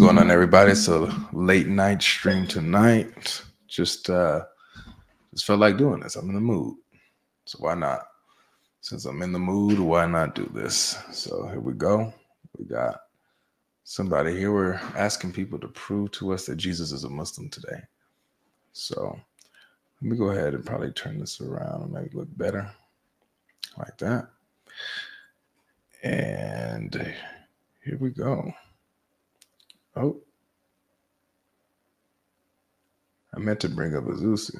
going on, everybody? It's a late night stream tonight. Just uh just felt like doing this. I'm in the mood. So why not? Since I'm in the mood, why not do this? So here we go. We got somebody here. We're asking people to prove to us that Jesus is a Muslim today. So let me go ahead and probably turn this around and make it look better. Like that. And here we go. Oh. I meant to bring up Azusi.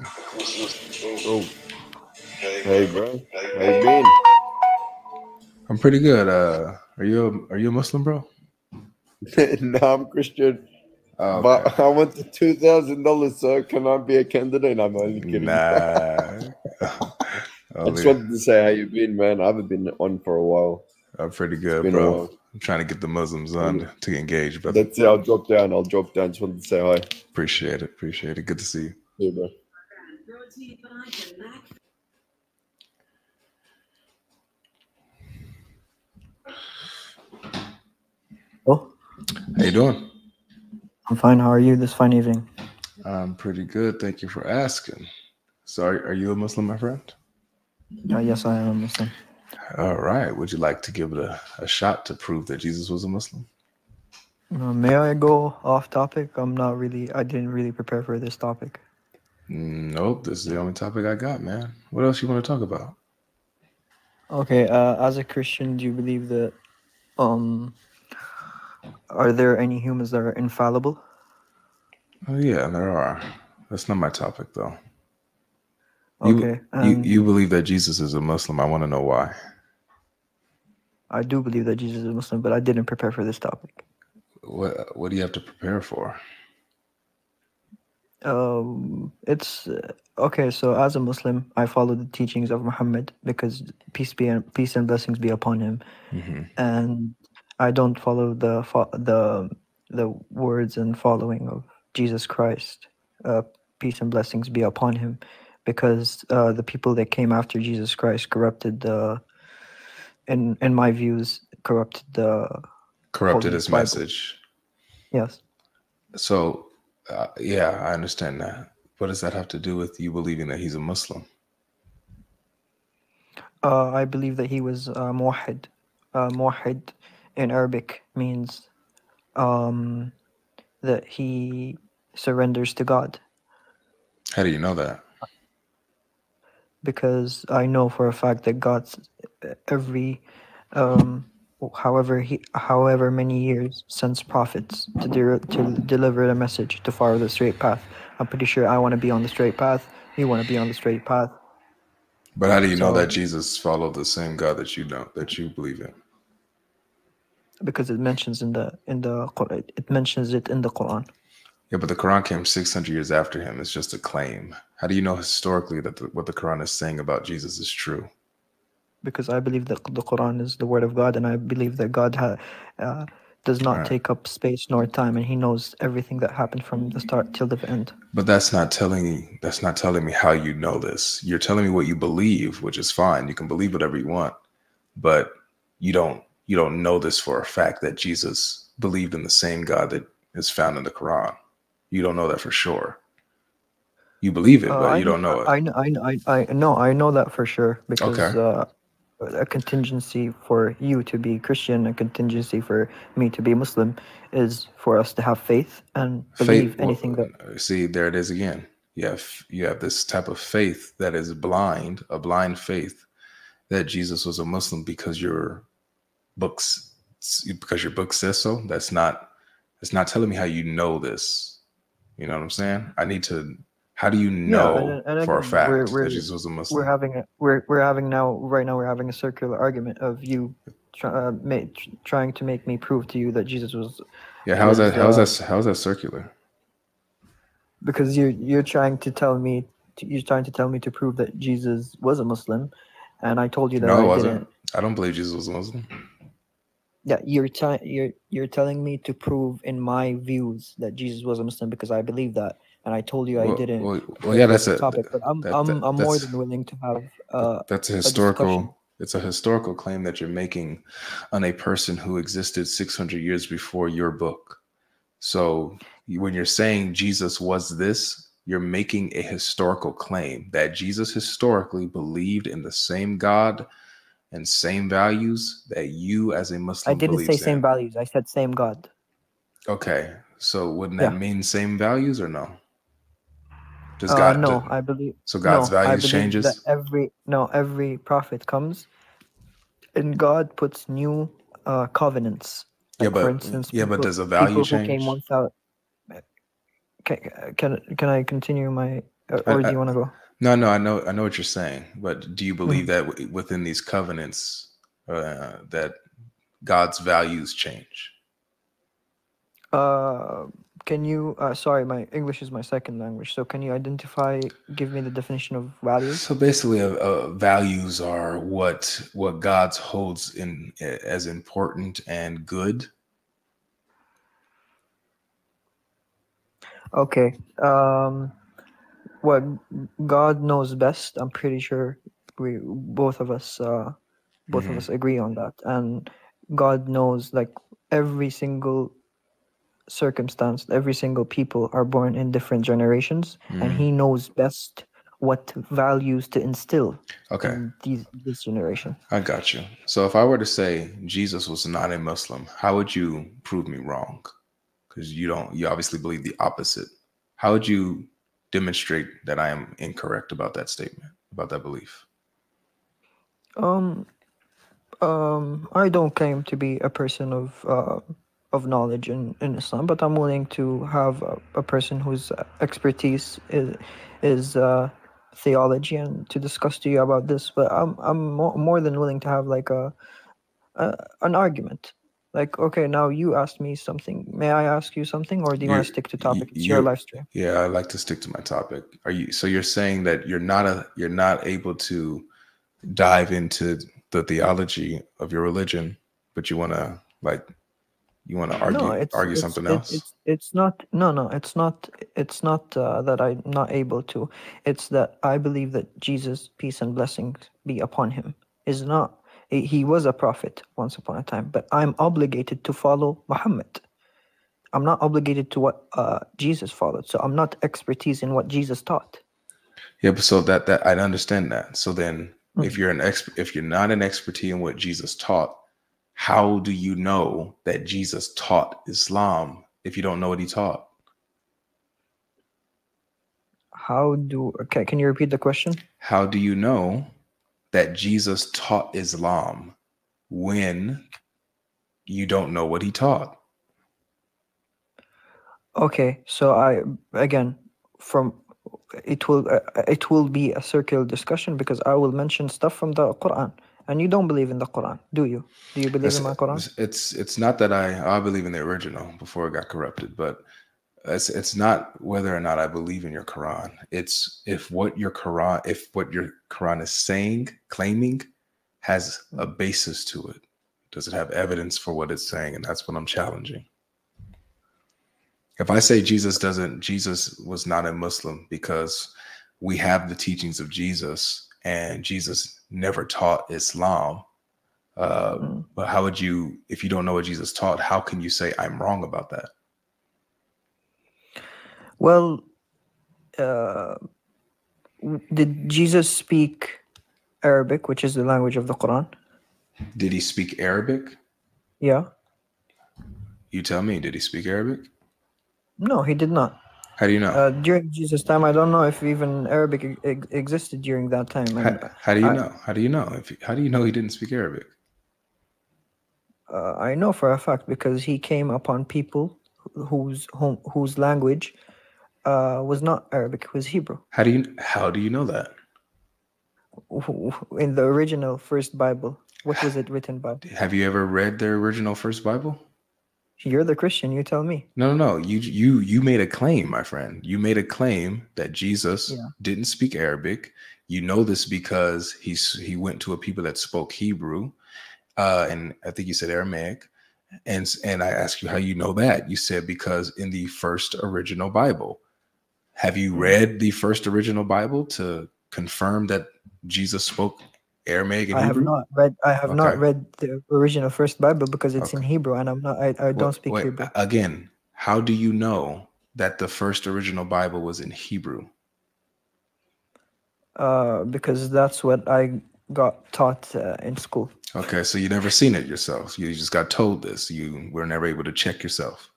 Oh. Hey, bro. How you been? I'm pretty good. Uh, are you a, are you a Muslim, bro? no, I'm Christian. Oh, okay. But I want the two thousand dollars, so can I be a candidate? I'm only kidding. Nah. I just wanted to say how you been, man. I haven't been on for a while. I'm pretty good, bro. While. I'm trying to get the Muslims on to engage, but That's it. I'll drop down. I'll drop down. Just wanted to say hi. appreciate it. Appreciate it. Good to see you. Yeah, bro. Oh, How you doing? I'm fine. How are you this fine evening? I'm pretty good. Thank you for asking. So, are, are you a Muslim, my friend? Uh, yes, I am a Muslim. All right. Would you like to give it a, a shot to prove that Jesus was a Muslim? Uh, may I go off topic? I'm not really. I didn't really prepare for this topic. Nope. This is the only topic I got, man. What else you want to talk about? Okay. Uh, as a Christian, do you believe that? Um, are there any humans that are infallible? Oh, yeah, there are. That's not my topic, though. You, Okay. you, you believe that Jesus is a Muslim. I want to know why. I do believe that Jesus is a Muslim, but I didn't prepare for this topic. What What do you have to prepare for? Um, it's uh, okay. So as a Muslim, I follow the teachings of Muhammad because peace be and peace and blessings be upon him. hmm and I don't follow the the the words and following of Jesus Christ. Uh, peace and blessings be upon him, because uh, the people that came after Jesus Christ corrupted the, in in my views, corrupted the Corrupted his Bible. message. yes. So, uh, yeah, I understand that. What does that have to do with you believing that he's a Muslim? Uh, I believe that he was uh, muwahid. Uh, muwahid in Arabic means um, that he surrenders to God. How do you know that? Because I know for a fact that God's every um however he however many years sends prophets to de- to deliver the message to follow the straight path. I'm pretty sure I want to be on the straight path. You want to be on the straight path But how do you know that Jesus followed the same God that you know that you believe in? because it mentions in the in the it mentions it in the Quran. Yeah, but the Quran came 600 years after him. It's just a claim. How do you know historically that the, what the Quran is saying about Jesus is true? Because I believe that the Quran is the word of God, and I believe that God ha- uh, does not Right. take up space nor time, and He knows everything that happened from the start till the end. But that's not telling me that's not telling me how you know this. You're telling me what you believe, which is fine. You can believe whatever you want, but you don't you don't know this for a fact that Jesus believed in the same God that is found in the Quran. You don't know that for sure. You believe it, Uh, but I you don't know it. I know, I know, I, I know, I know that for sure because Okay. uh, a contingency for you to be Christian, a contingency for me to be Muslim, is for us to have faith and believe well, anything that. uh, see there it is again you have you have this type of faith that is blind a blind faith that jesus was a muslim because your books because your book says so that's not it's not telling me how you know this you know what i'm saying i need to how do you know and- and for a fact we're- we're- that jesus was a Muslim? We're having a, we're we're having now right now we're having a circular argument of you try, uh, ma- trying to make me prove to you that Jesus was yeah how's that how's uh, that how's that circular because you're you're trying to tell me to, you're trying to tell me to prove that Jesus was a Muslim, and I told you that no I wasn't didn't. i don't believe jesus was a muslim Yeah, you're te- you're you're telling me to prove in my views that Jesus was a Muslim because I believe that, and I told you I well, didn't. well, well yeah that's a topic, but I'm that- I'm I'm more than willing to have uh that's a historical it's a historical claim that you're making on a person who existed 600 years before your book So when you're saying Jesus was this, you're making a historical claim that Jesus historically believed in the same God and same values that you as a Muslim I didn't say believes same values. I said same God. Okay, so wouldn't that Yeah. mean same values or no? Does Uh, God no, I believe. so God's no, values changes? That every no, every prophet comes, and God puts new uh, covenants. Yeah, Like, for but instance, yeah, but does a value people who change? came one thousand. Can, can can I continue my, or, I- do you want to go? No, no, I know, I know what you're saying, but do you Mm-hmm. believe that w- within these covenants uh, that God's values change? Uh, can you? Uh, sorry, my English is my second language. So can you identify? Give me the definition of values. So basically, uh, uh, values are what what God holds in as important and good. Okay. Um, what God knows best. I'm pretty sure we both of us uh, both Mhm. of us agree on that. And God knows like every single circumstance, every single people are born in different generations, and Mhm. He knows best what values to instill Okay, in these this generation. I got you. So if I were to say Jesus was not a Muslim, how would you prove me wrong? Because you don't, you obviously believe the opposite. How would you demonstrate that I am incorrect about that statement, about that belief? Um, um, I don't claim to be a person of uh, of knowledge in, in Islam, but I'm willing to have a, a person whose expertise is is uh, theology and to discuss to you about this. But I'm I'm more, more than willing to have like a, a an argument. Like, okay, now you asked me something. May I ask you something, or do you want to stick to topic? It's your live stream. Yeah, I like to stick to my topic. Are you so you're saying that you're not a you're not able to dive into the theology of your religion, but you want to like you want to argue argue it's, something it- else? It's it's not no no it's not it's not uh, that I'm not able to. It's that I believe that Jesus, peace and blessings be upon him, is not. He was a prophet once upon a time, but I'm obligated to follow Muhammad. I'm not obligated to what uh, Jesus followed, so I'm not expertise in what Jesus taught. Yeah, but so that that I understand that. So then Mm. if you're an expert if you're not an expertise in what Jesus taught, how do you know that Jesus taught Islam if you don't know what he taught? How do okay? Can you repeat the question? How do you know that Jesus taught Islam when you don't know what he taught? Okay, so I again from it will uh, it will be a circular discussion because I will mention stuff from the Quran, and you don't believe in the Quran, do you? Do you believe It's, in my Quran? it's- it's it's not that I I believe in the original before it got corrupted, but it's it's not whether or not I believe in your Quran. It's if what your Quran if what your Quran is saying, claiming, has a basis to it. Does it have evidence for what it's saying? And that's what I'm challenging. If I say Jesus doesn't, Jesus was not a Muslim because we have the teachings of Jesus and Jesus never taught Islam. Uh, Mm. but how would you, if you don't know what Jesus taught, how can you say I'm wrong about that? Well, uh, did Jesus speak Arabic, which is the language of the Quran? Did he speak Arabic? Yeah. You tell me, did he speak Arabic? No, he did not. How do you know? Uh, during Jesus' time, I don't know if even Arabic e- existed during that time. How, how do you I- know? How do you know? If how do you know he didn't speak Arabic? uh, I know for a fact because he came upon people whose whom, whose language uh, was not Arabic, it was Hebrew. How do you how do you know that? In the original first Bible, what was it written by? Have you ever read the original first Bible? You're the Christian, you tell me. No, no, no. You you you made a claim, my friend. You made a claim that Jesus Yeah. didn't speak Arabic. You know this because he's he went to a people that spoke Hebrew, uh, and I think you said Aramaic. And and I asked you how you know that. You said because in the first original Bible. Have you read the first original Bible to confirm that Jesus spoke Aramaic and I have Hebrew? not read. I have not read the original first Bible because it's in Hebrew, and I'm not. I, I don't Wait- speak wait, Hebrew. Again, how do you know that the first original Bible was in Hebrew? Uh, because that's what I got taught uh, in school. Okay, so you never seen it yourself. You just got told this. You were never able to check yourself.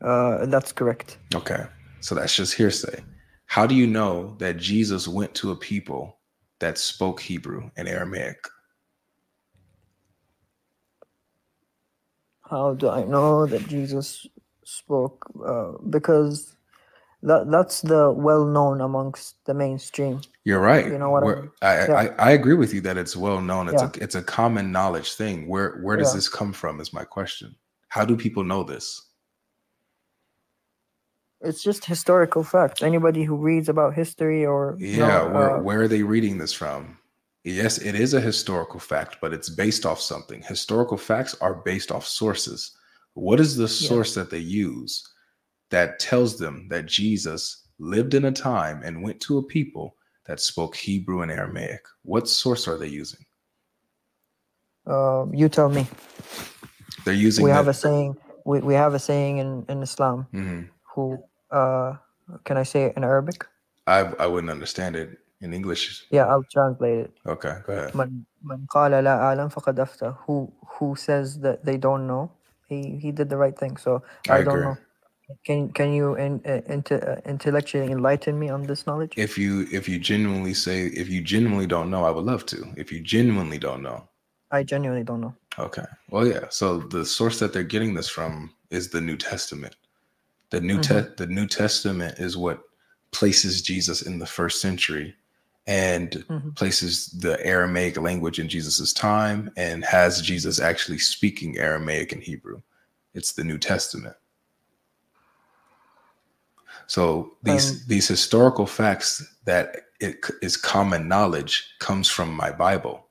Uh, that's correct. Okay, so that's just hearsay. How do you know that Jesus went to a people that spoke Hebrew and Aramaic? How do I know that Jesus spoke? Uh, because that that's the well known amongst the mainstream. You're right. You know what I, mean? I, Yeah. I, I agree with you that it's well known. It's Yeah. a it's a common knowledge thing. Where where does Yeah. this come from? Is my question. How do people know this? It's just historical facts. Anybody who reads about history or Yeah, where uh, where are they reading this from? Yes, it is a historical fact, but it's based off something. Historical facts are based off sources. What is the source that they use that tells them that Jesus lived in a time and went to a people that spoke Hebrew and Aramaic? What source are they using? uh, you tell me. They're using we have a saying. We, we have a saying in in Islam. Mhm. Who uh, can I say it in Arabic? I I wouldn't understand it in English. Yeah, I'll translate it. Okay, go ahead. من من قال لا أعلم فقد أفتى. Who who says that they don't know? He he did the right thing. So I I, don't agree. know. Can can you in, uh, into, uh, intellectually enlighten me on this knowledge? If you if you genuinely say if you genuinely don't know, I would love to. If you genuinely don't know, I genuinely don't know. Okay. Well, yeah. So the source that they're getting this from is the New Testament. The New te- the New Testament is what places Jesus in the first century and Mhm. places the Aramaic language in Jesus's time and has Jesus actually speaking Aramaic and Hebrew. It's the New Testament. So these Um, these historical facts that it is common knowledge comes from my Bible,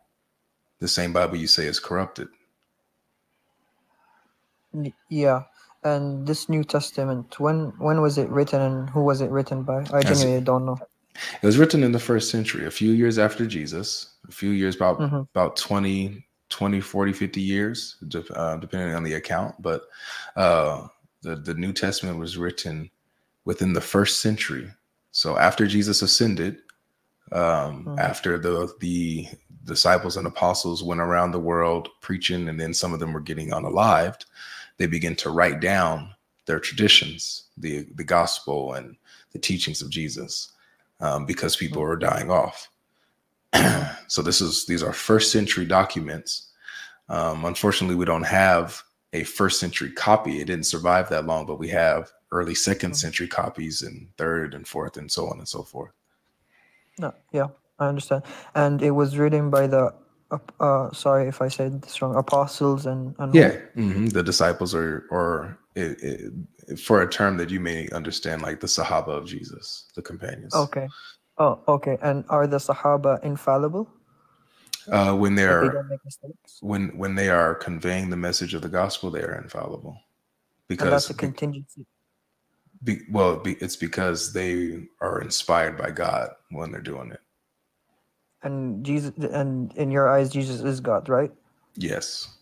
the same Bible you say is corrupted. Yeah. And this New Testament, when when was it written and who was it written by? I genuinely don't know. It was written in the first century, a few years after Jesus, a few years, about Mhm. about 20, 20, 40, 50 years, uh, depending on the account. But uh, the, the New Testament was written within the first century. So after Jesus ascended, um, Mhm. after the the disciples and apostles went around the world preaching, and then some of them were getting unalived, they begin to write down their traditions, the the gospel and the teachings of Jesus, um, because people are dying off. so this is these are first century documents. Um, unfortunately, we don't have a first century copy. It didn't survive that long, but we have early second Mhm. century copies and third and fourth and so on and so forth. No, yeah, I understand. And it was written by the uh sorry if I said this wrong, apostles and, and who? Yeah, hmm the disciples are, or it, it, for a term that you may understand, like the Sahaba of Jesus, the companions. Okay. Oh, okay. And are the Sahaba infallible? Uh, when they they're don't make mistakes? when when they are conveying the message of the gospel, they are infallible. And that's Because a contingency. be, well, be, it's because they are inspired by God when they're doing it. And Jesus and in your eyes Jesus is God, right? Yes.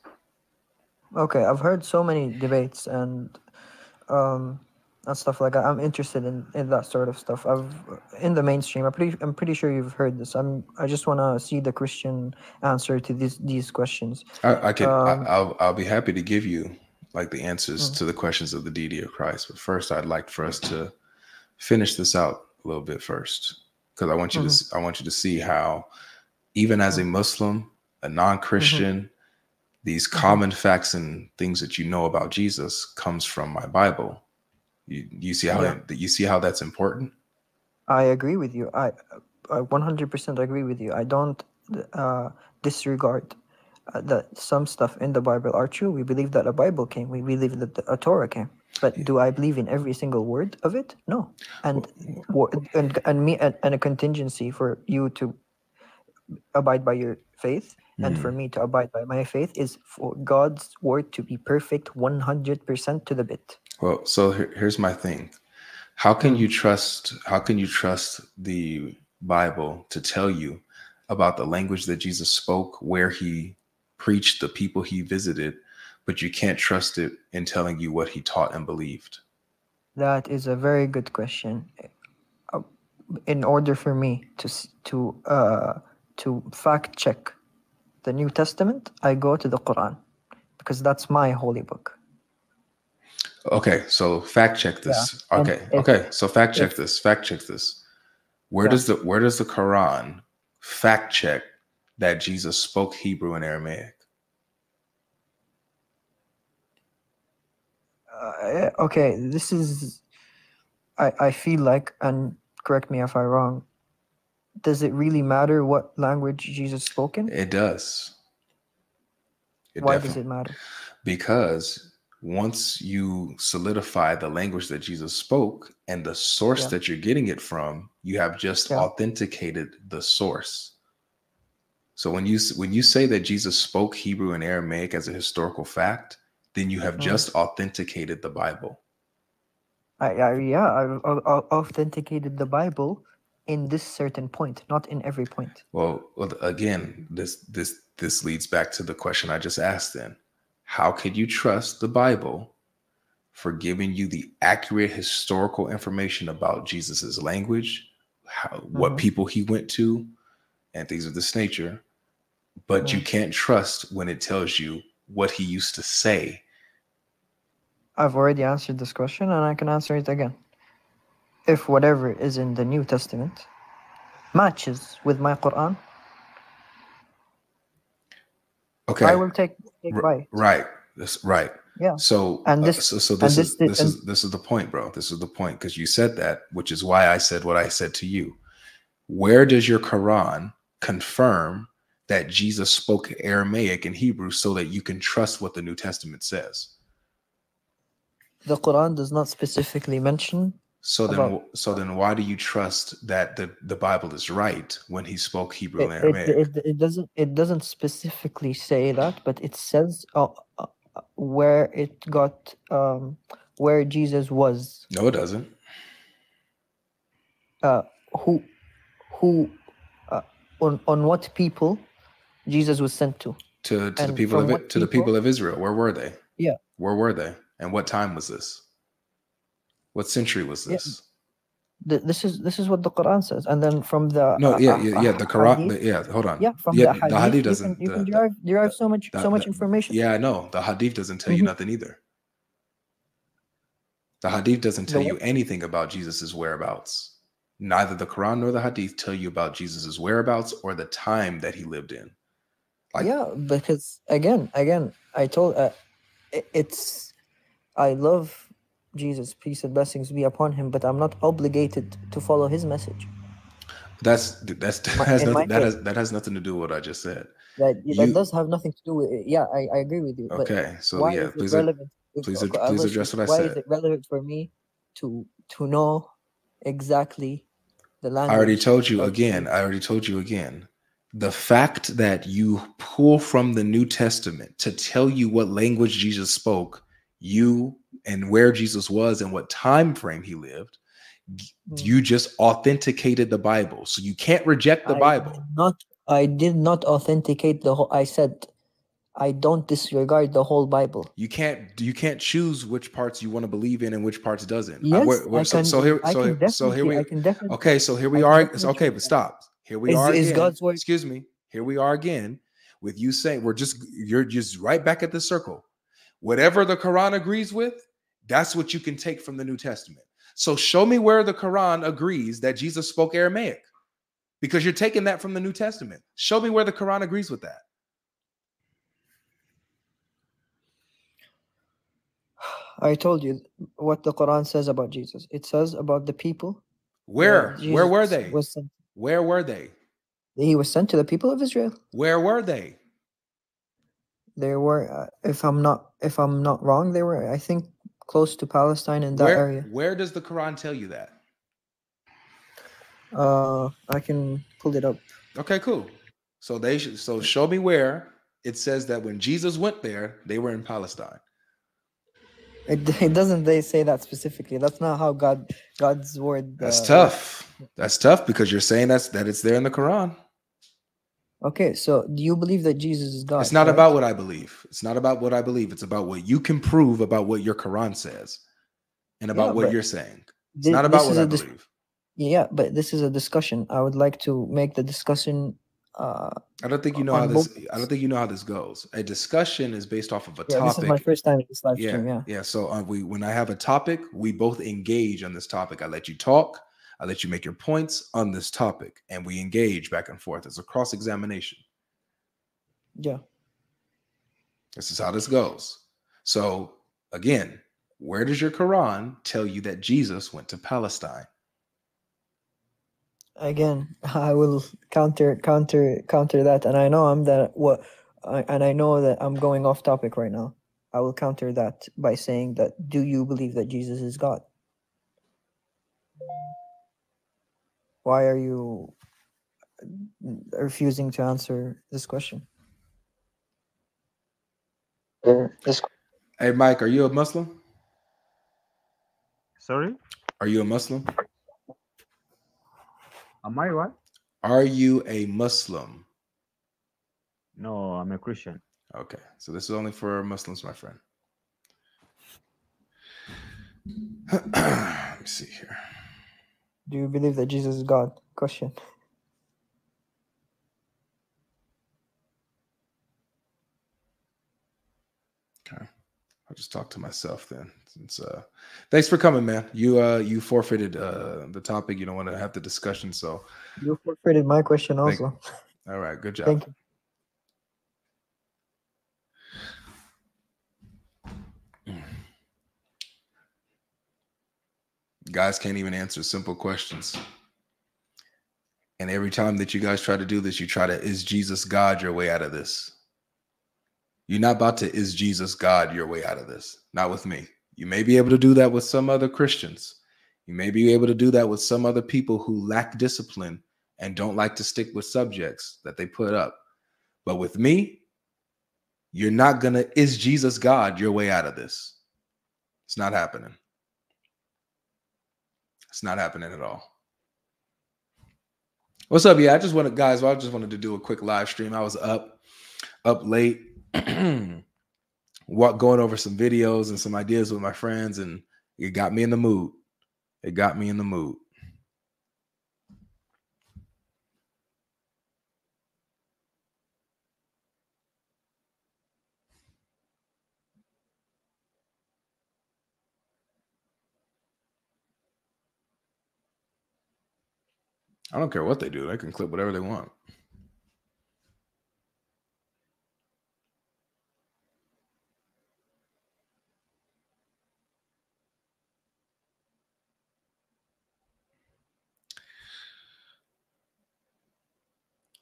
Okay, I've heard so many debates and um and stuff like that. I'm interested in, in that sort of stuff. I've in the mainstream. I'm pretty I'm pretty sure you've heard this. I'm I just want to see the Christian answer to these these questions. I, I can. Um, I, I'll. I'll be happy to give you like the answers Mm. to the questions of the deity of Christ. But first, I'd like for us to finish this out a little bit first, because I want you to. s- I want you to see how, even as a Muslim, a non-Christian, these common facts and things that you know about Jesus comes from my Bible. You, you see how Yeah. that you see how that's important. I agree with you. I I 100% agree with you. I don't uh, disregard uh, that some stuff in the Bible are true. We believe that a Bible came. We believe that the, a Torah came. But do I believe in every single word of it? No. And and and me and, and a contingency for you to abide by your faith and for mm. me to abide by my faith is for God's word to be perfect 100% to the bit. Well, so here, here's my thing. How can you trust how can you trust the Bible to tell you about the language that Jesus spoke, where he preached, the people he visited, but you can't trust it in telling you what he taught and believed? That is a very good question. Uh, In order for me to to uh, to fact check the New Testament, I go to the Quran because that's my holy book. Okay, so fact check this. and Okay, if- okay, so fact check if- this. Fact check this. Where Yeah. does the where does the Quran fact check that Jesus spoke Hebrew and Aramaic? Uh, okay, this is. I I feel like, and correct me if I'm wrong. Does it really matter what language Jesus spoke in? It does. It Why does it matter? because once you solidify the language that Jesus spoke and the source Yeah. that you're getting it from, you have just Yeah. authenticated the source. So when you when you say that Jesus spoke Hebrew and Aramaic as a historical fact, then you have Mhm. just authenticated the Bible. I, I yeah, I've au- au- authenticated the Bible in this certain point, not in every point. Well, again, this this this leads back to the question I just asked. Then, how could you trust the Bible for giving you the accurate historical information about Jesus's language, how, what Mhm. people he went to, and things of this nature, but you Mhm. can't trust when it tells you what he used to say? I've already answered this question, and I can answer it again. If whatever is in the New Testament matches with my Quran, Okay, I will take take R- by. it. right, that's right. Yeah. So And uh, this- so, so and this this is this is this is the point, bro. This is the point because you said that, which is why I said what I said to you. Where does your Quran confirm that Jesus spoke Aramaic and Hebrew so that you can trust what the New Testament says? The Quran does not specifically mention. So then, About- so then, why do you trust that the, the Bible is right when he spoke Hebrew It, and Aramaic? it, it doesn't it doesn't specifically say that, but it says uh, uh, where it got um, where Jesus was. no, it doesn't. uh, who who uh, on on what people Jesus was sent to. To to the people of it, to the people? people of Israel, where were they? Yeah. Where were they? And what time was this? What century was this? Th- This is this is what the Quran says, and then from the No, yeah, uh, yeah, yeah. The Quran, the, yeah. Hold on. yeah, from yeah, the hadith, the hadith you doesn't. can, you the- can derive derive so much so much information. yeah, I know. The hadith doesn't tell you Mhm. nothing either. The hadith doesn't tell you anything about Jesus's whereabouts. Neither the Quran nor the hadith tell you about Jesus's whereabouts or the time that he lived in. Like, yeah, because again, again, I told uh, i- it's I love Jesus, peace and blessings be upon him, but I'm not obligated to follow his message. that's that's that has nothing that has that has nothing to do with what I just said. That You- that does have nothing to do with it. Yeah, I, I agree with you. But Okay, so why yeah, is please. uh, relevant? if- please ad- please address what I why said. Why is it relevant for me to to know exactly the language? I already told you again. I already told you again. The fact that you pull from the New Testament to tell you what language Jesus spoke, you and where Jesus was and what time frame he lived, mm. you just authenticated the Bible. So you can't reject the I Bible. Not, I did not authenticate the whole. I said, I don't disregard the whole Bible. You can't you can't choose which parts you want to believe in and which parts doesn't. I- Yes, we're- we're- I so, can. so here I so, here- so here we I can. Okay, so here we I are. okay, but stop. Here we Is- are is again. God's word- Excuse me. Here we are again with you saying we're just you're just right back at the circle. Whatever the Quran agrees with, that's what you can take from the New Testament. So show me where the Quran agrees that Jesus spoke Aramaic. Because you're taking that from the New Testament. Show me where the Quran agrees with that. I told you what the Quran says about Jesus. It says about the people. Where? Where were they? Where were they? he was sent to the people of Israel. Where were they? There were, uh, if I'm not, if I'm not wrong, they were, I think, close to Palestine in that Where, area. where does the Quran tell you that? Uh, I can pull it up. Okay, cool. So they should so show me where it says that when Jesus went there, they were in Palestine. It, it doesn't they say that specifically. That's not how God God's word. That's uh, tough. That's tough because you're saying that's that it's there in the Quran. Okay, so do you believe that Jesus is God? It's not right? about what I believe. It's not about what I believe. It's about what you can prove about what your Quran says and about Yeah, what you're saying. It's not about what I believe. Yeah, but this is a discussion. I would like to make the discussion. Uh, I don't think you know how this. both I don't think you know how this goes. A discussion is based off of a yeah, this is my topic. first time in this live Yeah, stream. Yeah. yeah. So uh, we, when I have a topic, we both engage on this topic. I let you talk. I let you make your points on this topic, and we engage back and forth. as a cross examination. Yeah. This is how this goes. So again, where does your Quran tell you that Jesus went to Palestine? Again, I will counter, counter, counter that, and I know I'm that what, I, and I know that I'm going off topic right now. I will counter that by saying that Do you believe that Jesus is God? Why are you mm, refusing to answer this question? Hey, Mike, are you a Muslim? Sorry, Are you a Muslim? am I what? Are you a Muslim? No, I'm a Christian. Okay, so this is only for Muslims, my friend. Let me see here. Do you believe that Jesus is God? Question. Okay. I'll just talk to myself then. Since uh thanks for coming, man. You uh you forfeited uh the topic. You don't want to have the discussion. So You forfeited my question also. all right, good job. Thank you. Guys can't even answer simple questions. And every time that you guys try to do this, you try to is Jesus God your way out of this. You're not about to is Jesus God your way out of this. Not with me. You may be able to do that with some other Christians. You may be able to do that with some other people who lack discipline and don't like to stick with subjects that they put up. But with me, you're not going to is Jesus God your way out of this. It's not happening. It's not happening at all. What's up? Yeah, I just wanted guys. I just wanted to do a quick live stream. I was up, up late, what going over some videos and some ideas with my friends, and it got me in the mood. It got me in the mood. I don't care what they do. They can clip whatever they want.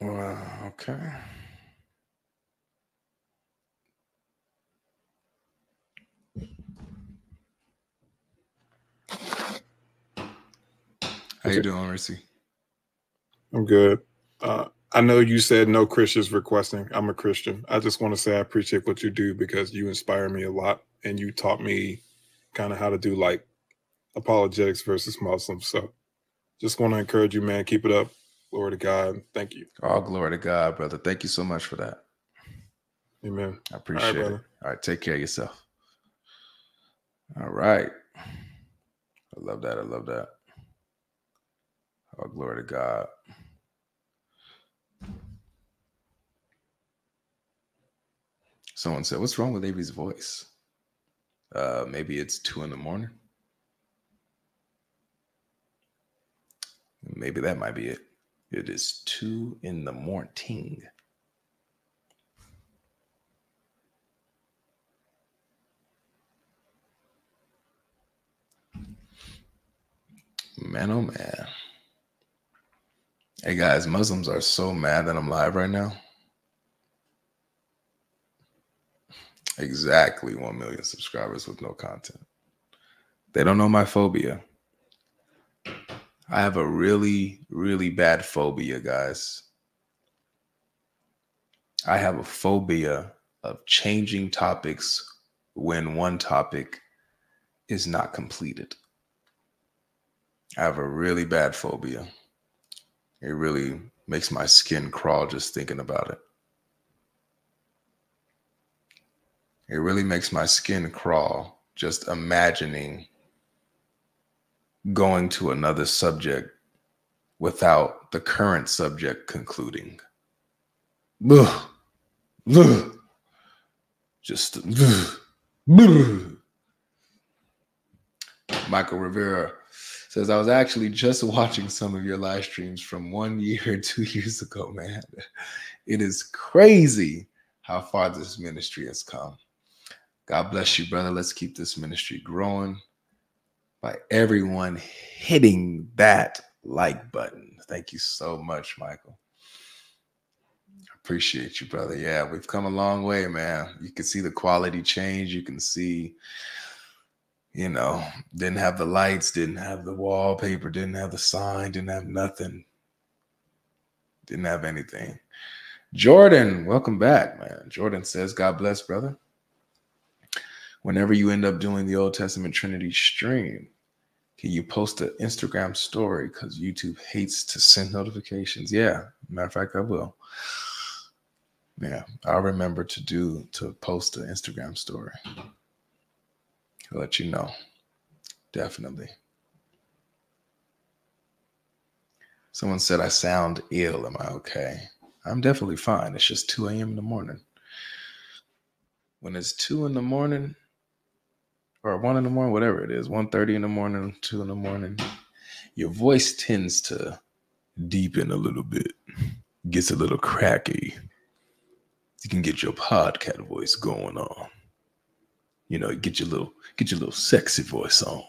Well, okay. How you doing, Rissy? I'm good. Uh, I know you said no Christians requesting. I'm a Christian. I just want to say I appreciate what you do because you inspire me a lot and you taught me kind of how to do like apologetics versus Muslims. So just want to encourage you, man. Keep it up. Glory to God. Thank you. All glory to God, brother. Thank you so much for that. Amen. I appreciate it. brother. All right, take care of yourself. All right. I love that. I love that. All glory to God. Someone said, What's wrong with Avery's voice? Uh, maybe it's two in the morning. Maybe that might be it. It is two in the morning. Man, oh man. Hey guys, Muslims are so mad that I'm live right now. Exactly 1 million subscribers with no content. They don't know my phobia. I have a really, really bad phobia, guys. I have a phobia of changing topics when one topic is not completed. I have a really bad phobia. It really makes my skin crawl just thinking about it. It really makes my skin crawl just imagining going to another subject without the current subject concluding. Ugh. Ugh. Just ugh. Michael Rivera says, I was actually just watching some of your live streams from one year, two years ago, man. It is crazy how far this ministry has come. God bless you, brother. Let's keep this ministry growing by everyone hitting that like button. Thank you so much, Michael. Appreciate you, brother. Yeah, we've come a long way, man. You can see the quality change. You can see, you know, didn't have the lights, didn't have the wallpaper, didn't have the sign, didn't have nothing, didn't have anything. Jordan, welcome back, man. Jordan says, God bless, brother. Whenever you end up doing the Old Testament Trinity stream, can you post an Instagram story? Because YouTube hates to send notifications. Yeah, matter of fact, I will. Yeah, I'll remember to do to post an Instagram story. Let you know. Definitely. Someone said I sound ill. Am I okay? I'm definitely fine. It's just 2 a.m. in the morning. When it's 2 in the morning, or 1 in the morning, whatever it is, 1.30 in the morning, 2 in the morning, your voice tends to deepen a little bit, gets a little cracky. You can get your podcast voice going on. You know, get your little get your little sexy voice on.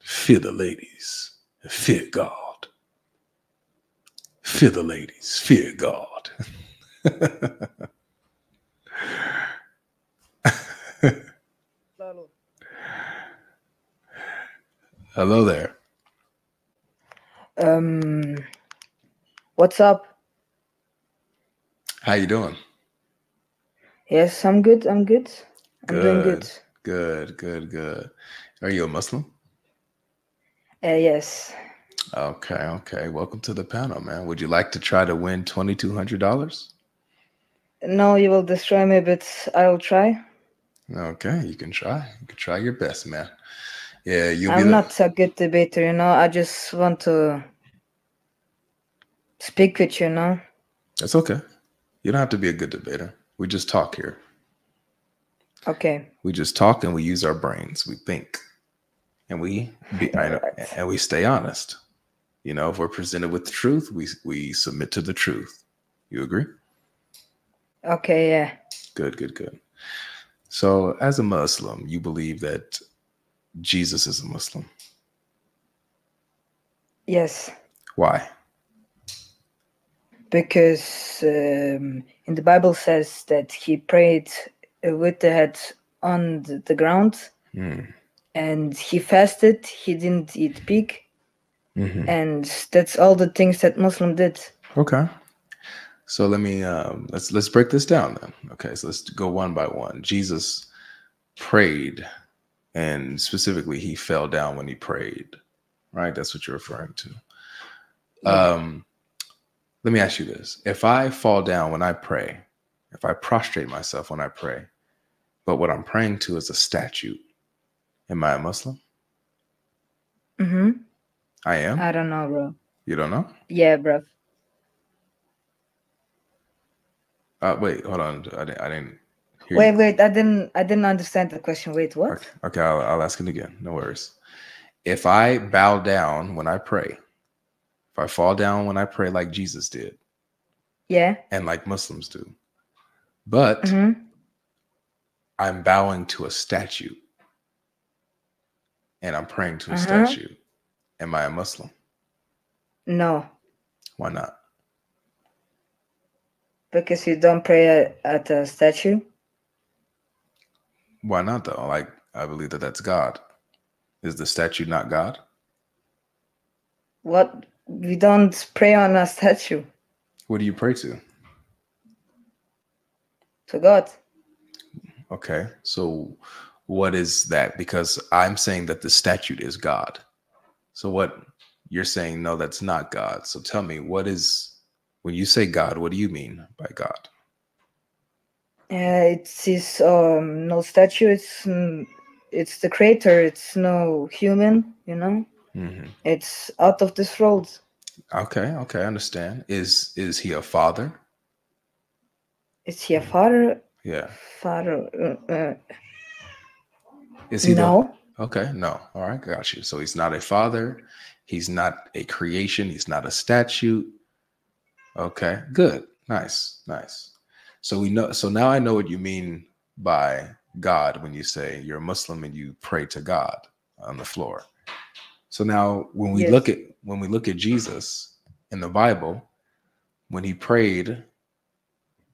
Fear the ladies, fear God. Fear the ladies, fear God. Hello there. Um, what's up? How you doing? Yes, I'm good. I'm good. I'm doing good. Good, good, good. Are you a Muslim? Uh, yes. Okay, okay. Welcome to the panel, man. Would you like to try to win twenty two hundred dollars? No, you will destroy me, but I will try. Okay, you can try. You can try your best, man. Yeah, you'll I'm not a good debater, you know. I just want to speak with you, you know. That's okay. You don't have to be a good debater. We just talk here. Okay. We just talk and we use our brains. We think, and we be, I know, and we stay honest. You know, if we're presented with the truth, we we submit to the truth. You agree? Okay, yeah. Good, good, good. So, as a Muslim, you believe that Jesus is a Muslim. Yes. Why? Because um, in the Bible says that he prayed uh, with the head on the, ground Hmm. and he fasted, he didn't eat pig, Mhm. and that's all the things that Muslim did. Okay. So let me um, let's let's break this down then. Okay, so let's go one by one. Jesus prayed, and specifically, he fell down when he prayed. Right, that's what you're referring to. Um, let me ask you this: If I fall down when I pray, if I prostrate myself when I pray, but what I'm praying to is a statue, am I a Muslim? Mm-hmm. I am. I don't know, bro. you don't know? Yeah, bro. Uh, wait, hold on. I didn't. I didn't hear Wait, you. wait. I didn't. I didn't understand the question. Wait, what? Okay, okay I'll, I'll ask it again. No worries. If I bow down when I pray, if I fall down when I pray like Jesus did Yeah. and like Muslims do, but Mm-hmm. I'm bowing to a statue and I'm praying to a Uh-huh. statue, am I a Muslim? No, Why not? because you don't pray at, at a statue. Why not though? Like, I believe that that's God. Is the statue not God? What? We don't pray on a statue What do you pray to? to God. Okay. So what is that? Because I'm saying that the statute is God. So what you're saying no, that's not God. So tell me, what is when you say God? What do you mean by God? Uh, it's is um, no statue. It's it's the creator. It's no human. You know, hmm it's out of this world. Okay, okay, I understand. Is is he a father? Is he a father? Yeah. Father? Uh, uh, Is he the no. Okay, no. All right, got you. So he's not a father. He's not a creation. He's not a statue. Okay, good. Nice, nice. So we know so now I know what you mean by God when you say you're a Muslim and you pray to God on the floor. So now when we Yes. look at when we look at Jesus in the Bible, when he prayed,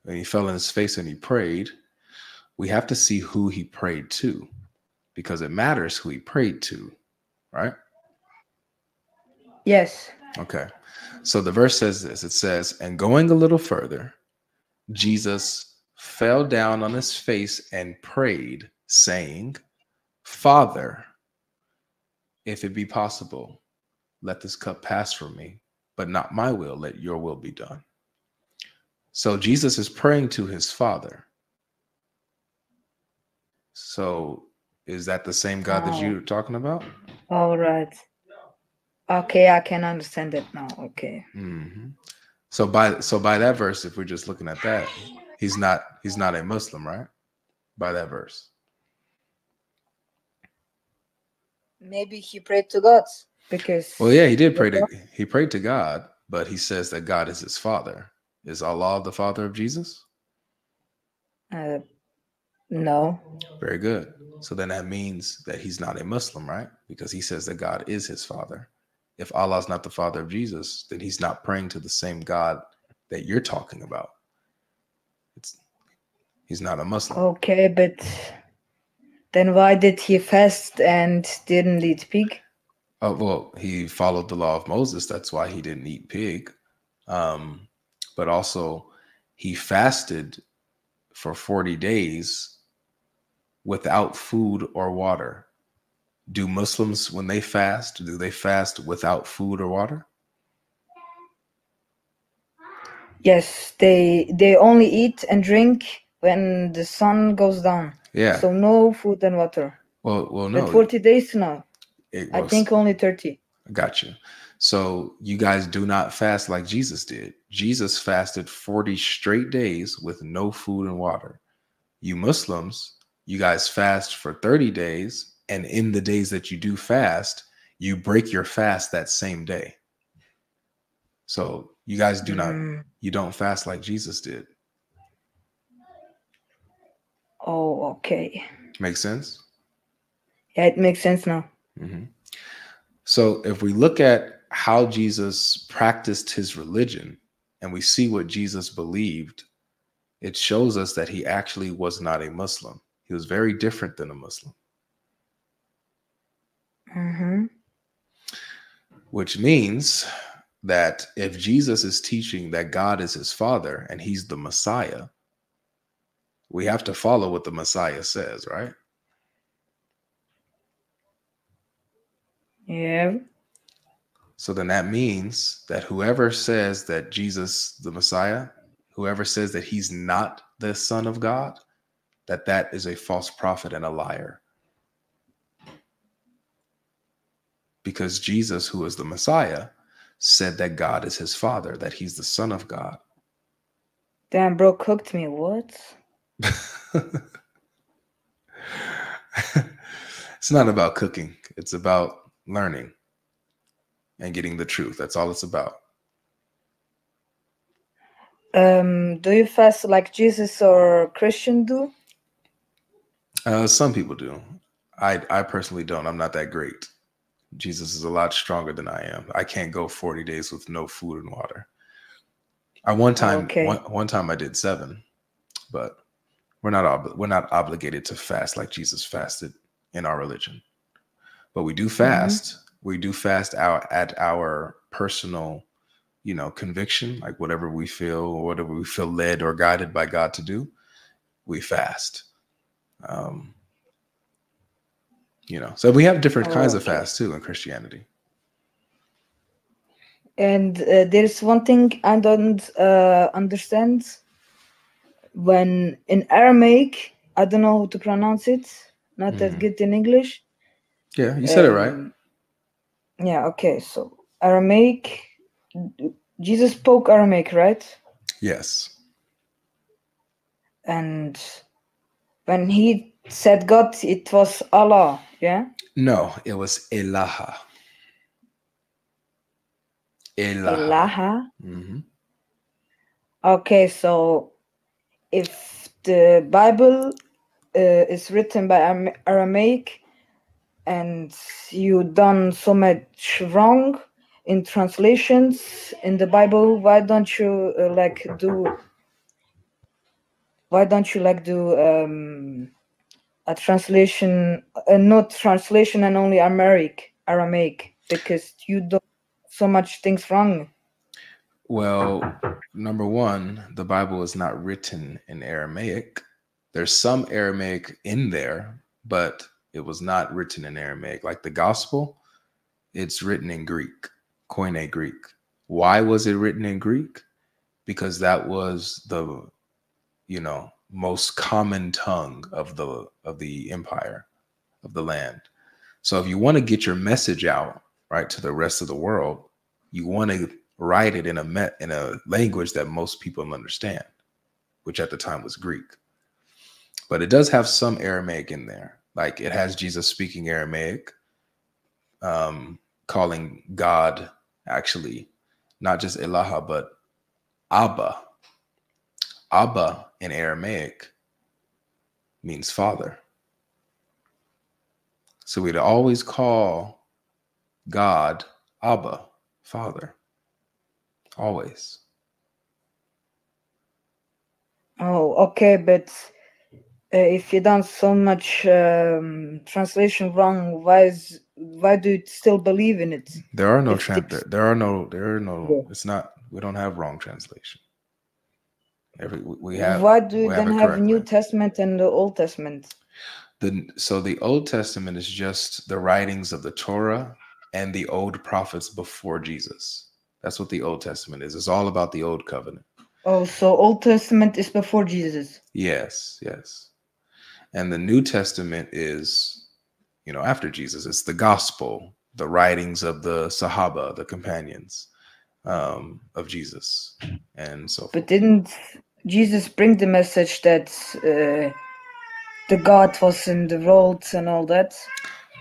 when he fell on his face and he prayed, we have to see who he prayed to because it matters who he prayed to, right? Yes. Okay. So the verse says this it says, and going a little further, Jesus fell down on his face and prayed, saying, Father, if it be possible, let this cup pass from me, but not my will, let your will be done. So Jesus is praying to his Father. So is that the same God that Oh. you're talking about? All right. Okay, I can understand it now. Okay. hmm So by so by that verse, if we're just looking at that, he's not he's not a Muslim, right? By that verse. Maybe he prayed to God because. Well, yeah, he did pray to he prayed to God, but he says that God is his father. Is Allah the father of Jesus? Uh, no. Very good. So then that means that he's not a Muslim, right? Because he says that God is his father. If Allah is not the father of Jesus, then he's not praying to the same God that you're talking about. It's he's not a Muslim. Okay, but then why did he fast and didn't eat pig? Oh well, he followed the law of Moses. That's why he didn't eat pig. Um, but also, he fasted for forty days without food or water. Do Muslims, when they fast, do they fast without food or water? Yes, they they only eat and drink when the sun goes down. Yeah. So no food and water. well, well, no. But 40 days now. it I think only 30. Got you. So you guys do not fast like Jesus did. Jesus fasted 40 straight days with no food and water. You Muslims, you guys fast for 30 days, and in the days that you do fast, you break your fast that same day. So you guys do not, Mm, you don't fast like Jesus did. Oh, okay. Make sense? Yeah, it makes sense now. Mhm. So if we look at how Jesus practiced his religion and we see what Jesus believed, it shows us that he actually was not a Muslim. He was very different than a Muslim, hmm which means that if Jesus is teaching that God is his father and he's the Messiah, we have to follow what the Messiah says, right? Yeah. So then that means that whoever says that Jesus, the Messiah, whoever says that he's not the Son of God, that that is a false prophet and a liar. Because Jesus, who is the Messiah, said that God is his Father, that he's the Son of God. Damn, bro, cooked me. What? it's not about cooking, it's about learning and getting the truth. That's all it's about. Um, do you fast like Jesus or Christian do? Uh, some people do. I I personally don't. I'm not that great. Jesus is a lot stronger than I am. I can't go 40 days with no food and water. I one time Okay. one, one time I did seven, but we're not ob- we're not obligated to fast like Jesus fasted in our religion. But we do fast. We do fast our at our personal, you know, conviction, like whatever we feel or whatever we feel led or guided by God to do, we fast. Um, you know, so we have different Oh, kinds of okay. fasts too in Christianity. And uh, there's one thing I don't uh, understand. When in Aramaic, I don't know how to pronounce it. Not that Mhm. good in English. Yeah, you said it right. Um, Yeah. Okay. So Aramaic. Jesus spoke Aramaic, right? Yes. And when he said God, it was Allah. Yeah. No, it was Elaha. Elaha. Allah. hmm Okay, so if the Bible uh, is written by Aramaic and you done so much wrong in translations in the Bible, why don't you uh, like do? Why don't you like do um, a translation, uh, not translation and only Aramaic, Aramaic, because you do so much things wrong. Well, number one, the Bible is not written in Aramaic. There's some Aramaic in there, but it was not written in Aramaic. Like the gospel, it's written in Greek, Koine Greek. Why was it written in Greek? Because that was the, you know, most common tongue of the of the empire, of the land. So if you want to get your message out, right, to the rest of the world, you want to write it in a met in a language that most people understand, which at the time was Greek. But it does have some Aramaic in there. Like it has Jesus speaking Aramaic, um, calling God actually not just Elaha, but Abba. Abba in Aramaic means father. So we'd always call God Abba, father. Always. Oh, okay, but uh, if you done so much um, translation wrong, why is why do you still believe in it? There are no It's tran- the- there, there are no there are no Yeah. it's not we don't have wrong translation. Every we have why do you then it have New. Testament and the Old Testament? the so the Old Testament is just the writings of the Torah and the old prophets before Jesus. That's what the Old Testament is. It's all about the old covenant. Oh, so Old Testament is before Jesus. Yes, yes. And the New Testament is, you know, after Jesus. It's the gospel, the writings of the Sahaba, the companions um, of Jesus, and so forth. But didn't Jesus bring the message that uh, the God was in the world and all that?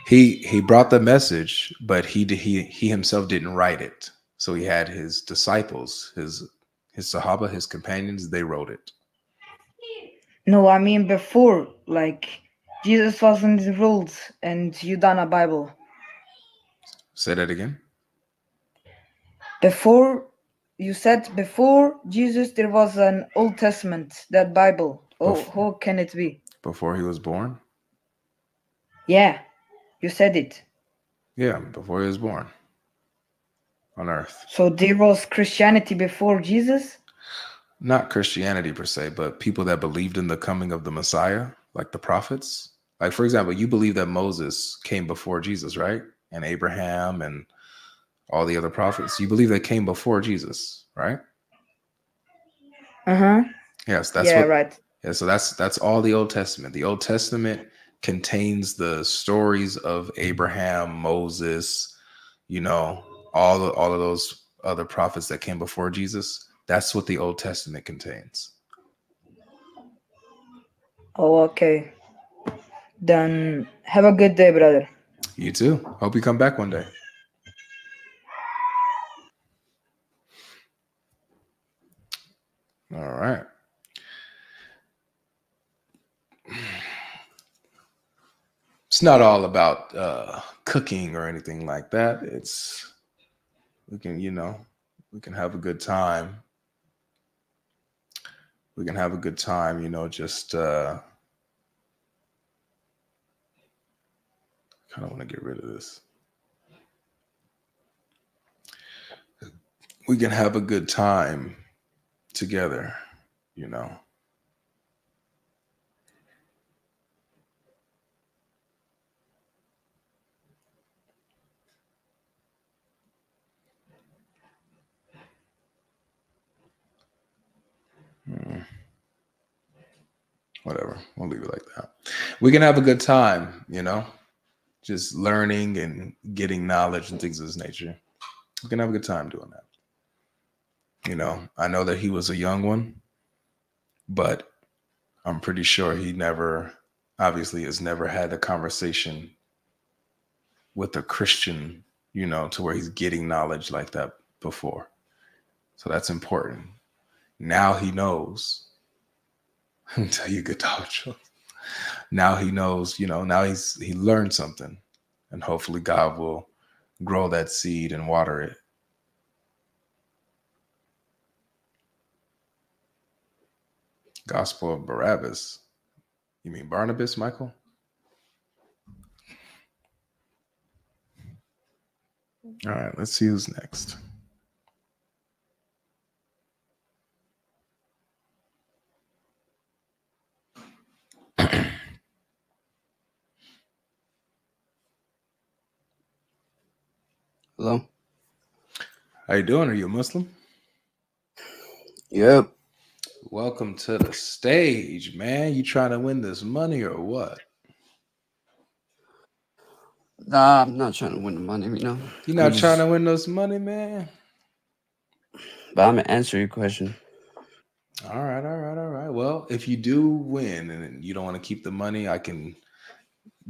He he brought the message, but he he he himself didn't write it. So he had his disciples, his his Sahaba, his companions. They wrote it. No, I mean before, like Jesus was in the world and you done a Bible. Say that again. Before you said before Jesus there was an Old Testament, that Bible. Oh, how can it be? Before he was born. Yeah, you said it. Yeah, before he was born on Earth. So there was Christianity before Jesus? not Christianity per se, but people that believed in the coming of the Messiah, like the prophets. Like, for example, you believe that Moses came before Jesus, right? And Abraham and all the other prophets. You believe they came before Jesus, right? Uh-huh. Yes, that's yeah, what. right. Yeah, so that's that's all the Old Testament. The Old Testament contains the stories of Abraham, Moses, you know, all of, all of those other prophets that came before Jesus. That's what the Old Testament contains. Oh, okay. Then have a good day, brother. You too. Hope you come back one day. All right. It's not all about uh, cooking or anything like that. It's we can, you know, we can have a good time. We can have a good time, you know, just uh kind of want to get rid of this. We can have a good time together, you know. Hmm. whatever. We'll leave it like that. We can have a good time, you know, just learning and getting knowledge and things of this nature. We can have a good time doing that. You know, I know that he was a young one, but I'm pretty sure he never, obviously, has never had a conversation with a Christian, you know, to where he's getting knowledge like that before. So that's important. Now he knows. Until you get to Now he knows, you know, now he's he learned something. And hopefully God will grow that seed and water it. Gospel of Barabbas. You mean Barnabas, Michael? All right, let's see who's next. Hello. How you doing? Are you a Muslim? Yep. Welcome to the stage, man. You trying to win this money or what? Nah, I'm not trying to win the money, you know. You're not I'm trying just- to win this money, man? But I'm gonna answer your question. All right, all right, all right. Well, if you do win and you don't want to keep the money, I can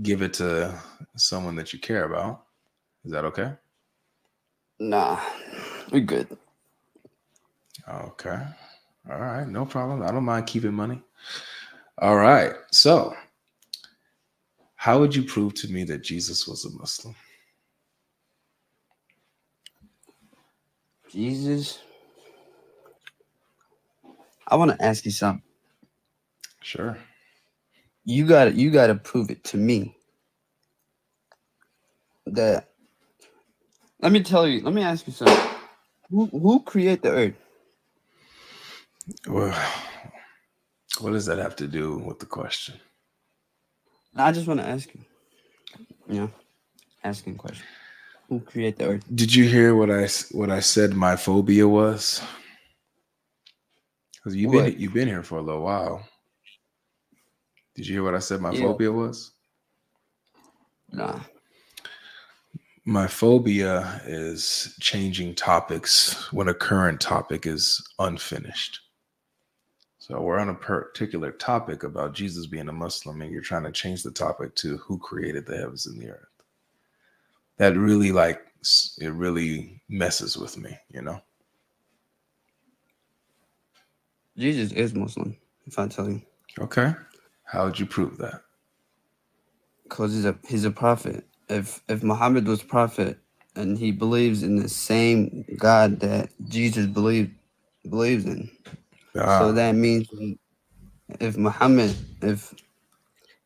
give it to someone that you care about. Is that okay? Nah, we good. Okay. All right, no problem. I don't mind keeping money. All right. So, how would you prove to me that Jesus was a Muslim? Jesus. I want to ask you something. Sure. You got You got to prove it to me. That. Let me tell you. Let me ask you something. Who Who created the earth? Well, what does that have to do with the question? I just want to ask you. Yeah, asking question. Who created the earth? Did you hear what I what I said my phobia was? Because you've been you've been here for a little while. Did you hear what I said my Yeah. phobia was? Nah. My phobia is changing topics when a current topic is unfinished. So we're on a particular topic about Jesus being a Muslim, and you're trying to change the topic to who created the heavens and the earth. That really like it really messes with me, you know. Jesus is Muslim. If I tell you. Okay. How would you prove that? because he's a he's a prophet. If if Muhammad was prophet and he believes in the same God that Jesus believed believes in, Ah, so that means if Muhammad, if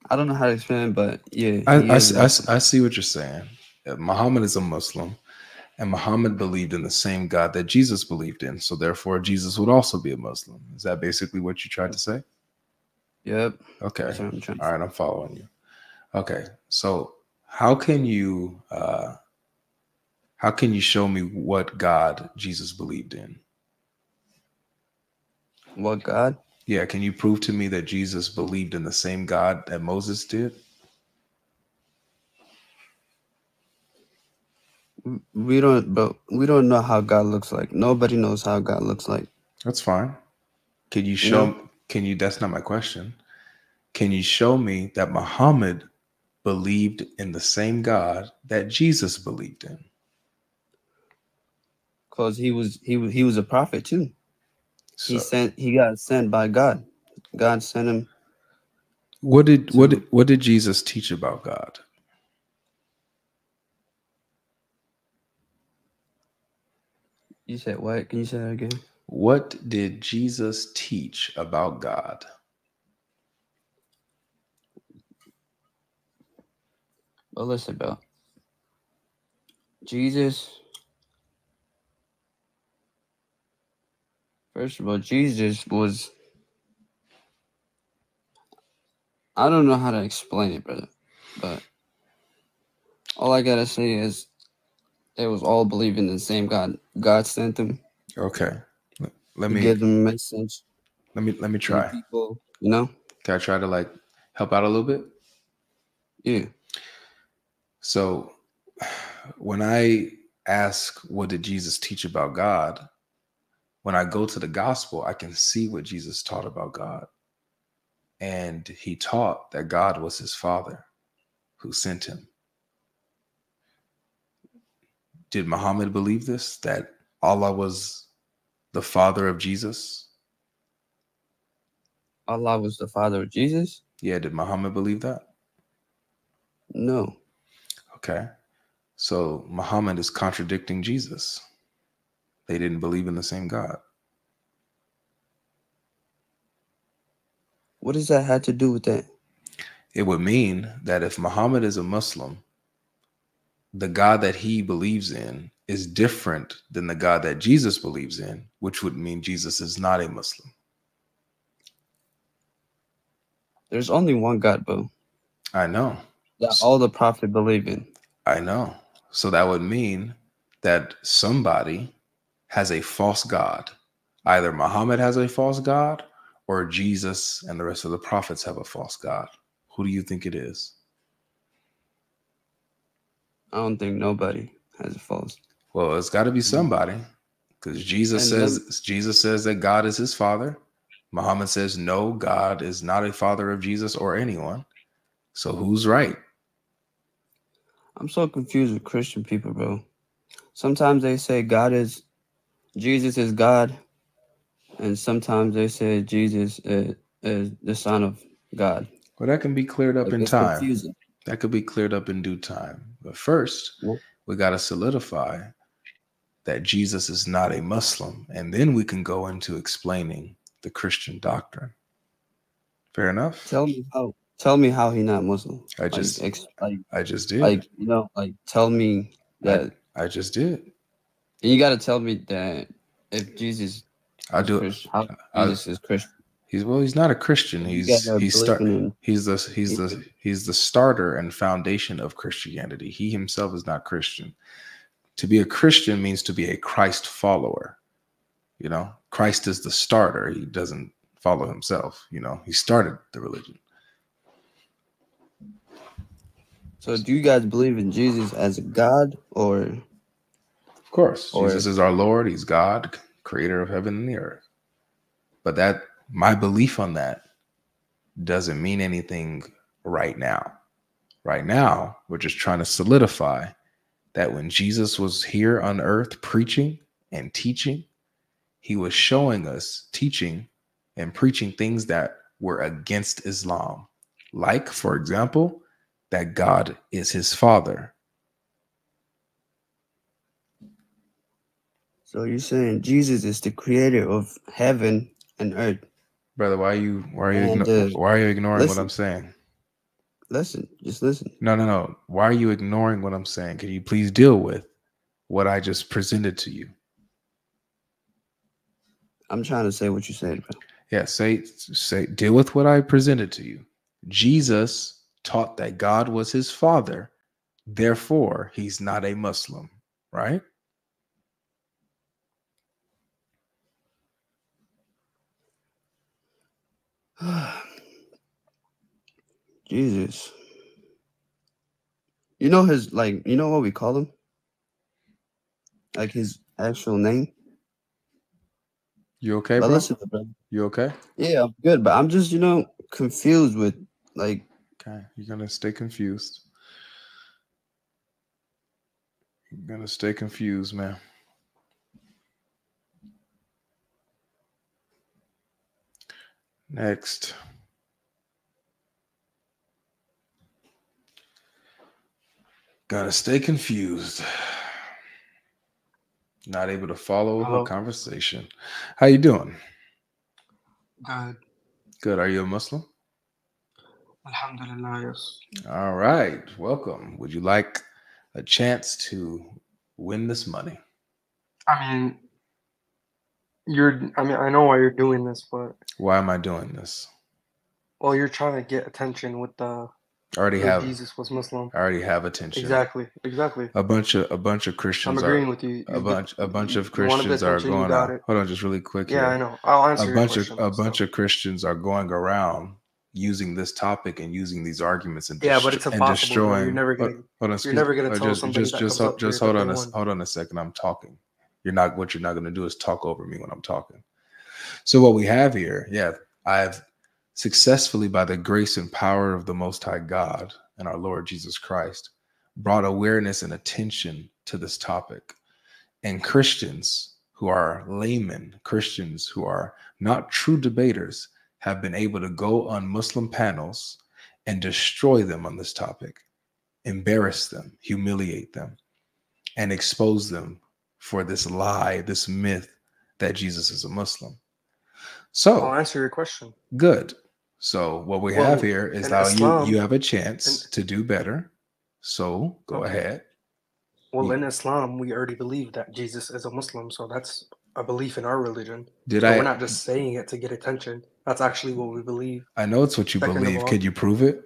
I don't know how to explain, it, but yeah, I, I, see- I, I see what you're saying. Uh, Muhammad is a Muslim, and Muhammad believed in the same God that Jesus believed in. So therefore, Jesus would also be a Muslim. Is that basically what you tried to say? Yep, Okay. I'm All right, I'm following you. Okay. So how can you uh how can you show me what God Jesus believed in? What God? Yeah, can you prove to me that Jesus believed in the same God that Moses did? We don't, but we don't know how God looks like. Nobody knows how God looks like. That's fine. Can you show No. can you that's not my question. Can you show me that Muhammad believed in the same God that Jesus believed in? Cause he was he was he was a prophet too. He sent he got sent by God. God sent him. what did what did, what did Jesus teach about God? You said what? Can you say that again? What did Jesus teach about God? Well, listen, bro. Jesus. First of all, Jesus was. I don't know how to explain it, brother, but all I gotta say is they was all believing in the same God. God sent them. Okay. Let me gave them a message. let me let me try. People, you know. Can I try to like help out a little bit? Yeah. So when I ask, what did Jesus teach about God? When I go to the gospel, I can see what Jesus taught about God. And he taught that God was his father who sent him. Did Muhammad believe this? That Allah was the father of Jesus? Allah was the father of Jesus? Yeah, did Muhammad believe that? No. Okay. So Muhammad is contradicting Jesus. They didn't believe in the same God. What does that have to do with that? It would mean that if Muhammad is a Muslim, the God that he believes in is different than the God that Jesus believes in, which would mean Jesus is not a Muslim. There's only one God, bro. I know. That all the prophet believe in. I know. So that would mean that somebody has a false God. Either Muhammad has a false God or Jesus and the rest of the prophets have a false God. Who do you think it is? I don't think nobody has a false. Well, it's got to be somebody because Jesus And says Jesus says that God is his father. Muhammad says no, God is not a father of Jesus or anyone. So who's right? I'm so confused with Christian people, bro. Sometimes they say God is Jesus is God, and sometimes they say Jesus is, is the Son of God. Well, that can be cleared up Like, in time. confusing. That could be cleared up in due time. But first, we got to solidify that Jesus is not a Muslim. And then we can go into explaining the Christian doctrine. Fair enough? Tell me how. Tell me how he not Muslim. I Like, just ex, like, I just did. like you know, like tell me that. I just did. And you got to tell me that if Jesus, I do it. Christian, how I- Jesus is Christian. He's well, he's not a Christian. He's believe start he's the he's the he's the starter and foundation of Christianity. He himself is not Christian. To be a Christian means to be a Christ follower. You know, Christ is the starter. He doesn't follow himself. You know, he started the religion. So, do you guys believe in Jesus as a God or Of course, Or- Jesus is our Lord. He's God, creator of heaven and the earth. But that my belief on that doesn't mean anything right now. Right now, we're just trying to solidify that when Jesus was here on earth preaching and teaching, he was showing us teaching and preaching things that were against Islam. Like, for example, that God is his father. so you're saying Jesus is the creator of heaven and earth? Brother, why are you why are you And, uh, why are you ignoring what. I'm saying? Listen, just listen. No, no, no. Why are you ignoring what I'm saying? Can you please deal with what I just presented to you? I'm trying to say what you said, bro. Yeah, say say deal with what I presented to you. Jesus taught that God was his father, therefore he's not a Muslim, right? Jesus. You know his like you know what we call him? Like his actual name? You okay, But bro? listen, bro. You okay? Yeah, I'm good, but I'm just, you know, confused with like Okay, you're gonna stay confused. You're gonna stay confused, man. Next. Gotta stay confused. Not able to follow Hello. the conversation. How you doing? Good. Good. Are you a Muslim? Alhamdulillah, yes. All right, welcome. Would you like a chance to win this money? I mean, you're, I mean, I know why you're doing this, but, Why am I doing this? well, you're trying to get attention with the, I already have Jesus was Muslim. I already have attention. Exactly, exactly. A bunch of a bunch of I'm Christians agreeing are with you. a bunch a bunch of you wanted the Christians are going. Hold on, just really quick. Yeah, here. I know. I'll answer a bunch question. of a so- bunch of Christians are going around using this topic and using these arguments and Yeah, but it's impossible, bro. You're never gonna- hold on, you're never gonna tell just, somebody just that just hold, just hold on a, hold on a second. I'm talking. You're not what you're not going to do is talk over me when I'm talking. So what we have here, yeah, I've successfully by the grace and power of the Most High God and our Lord Jesus Christ brought awareness and attention to this topic. And Christians who are laymen, Christians who are not true debaters, have been able to go on Muslim panels and destroy them on this topic, embarrass them, humiliate them, and expose them for this lie, this myth that Jesus is a Muslim. So I'll answer your question. Good. So what we Well, have here is now Islam- you you have a chance in- to do better. So go Okay. ahead. Well, Yeah. in Islam, we already believe that Jesus is a Muslim, so that's a belief in our religion. Did So I? we're not just saying it to get attention. That's actually what we believe. I know it's what you Second believe. Could you prove it?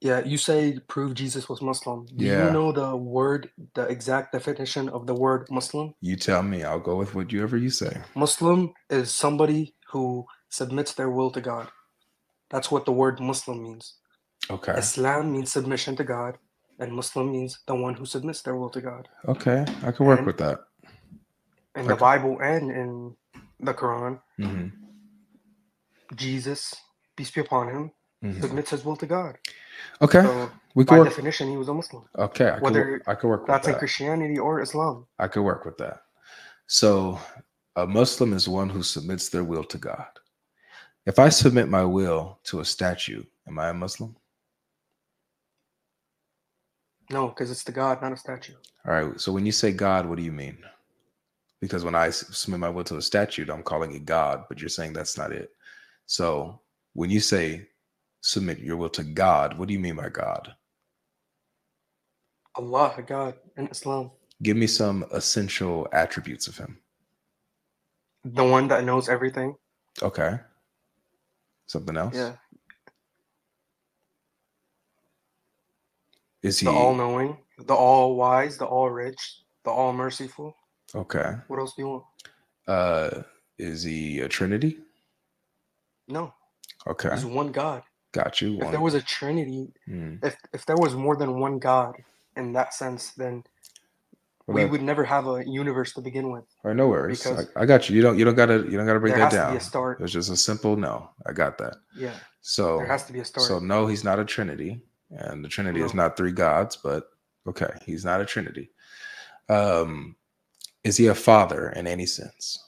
Yeah, you say prove Jesus was Muslim. Do Yeah. you know the word, the exact definition of the word Muslim? You tell me. I'll go with whatever you say. Muslim is somebody who submits their will to God. That's what the word Muslim means. Okay. Islam means submission to God, and Muslim means the one who submits their will to God. Okay. I can work And- with that. In the Okay. Bible and in the Quran, hmm Jesus, peace be upon him, hmm submits his will to God. Okay. So we by work. definition, he was a Muslim. Okay. I whether work, I can work with That's in that. Christianity or Islam. I could work with that. So, a Muslim is one who submits their will to God. If I submit my will to a statue, am I a Muslim? No, because it's the God, not a statue. All right. So, when you say God, what do you mean? Because when I submit my will to a statute, I'm calling it God, but you're saying that's not it. So, when you say submit your will to God, what do you mean by God? Allah, God, in Islam. Give me some essential attributes of Him. The one that knows everything. Okay. Something else? Yeah. Is He The all knowing, the all wise, the all rich, the all merciful. Okay? What else do you want? Uh, is he a Trinity? No. Okay, There's one God. got you. If there was a Trinity, Hmm. if if there was more than one God in that sense, then Well, we that- would never have a universe to begin with. all right, no worries. I, I got you. You don't. You don't gotta. You don't gotta break There that has to be down. a start. It's just a simple no. I got that. Yeah. So. There has to be a start. So no, he's not a Trinity, and the Trinity is not three gods. But okay, he's not a Trinity. Um, is he a father in any sense?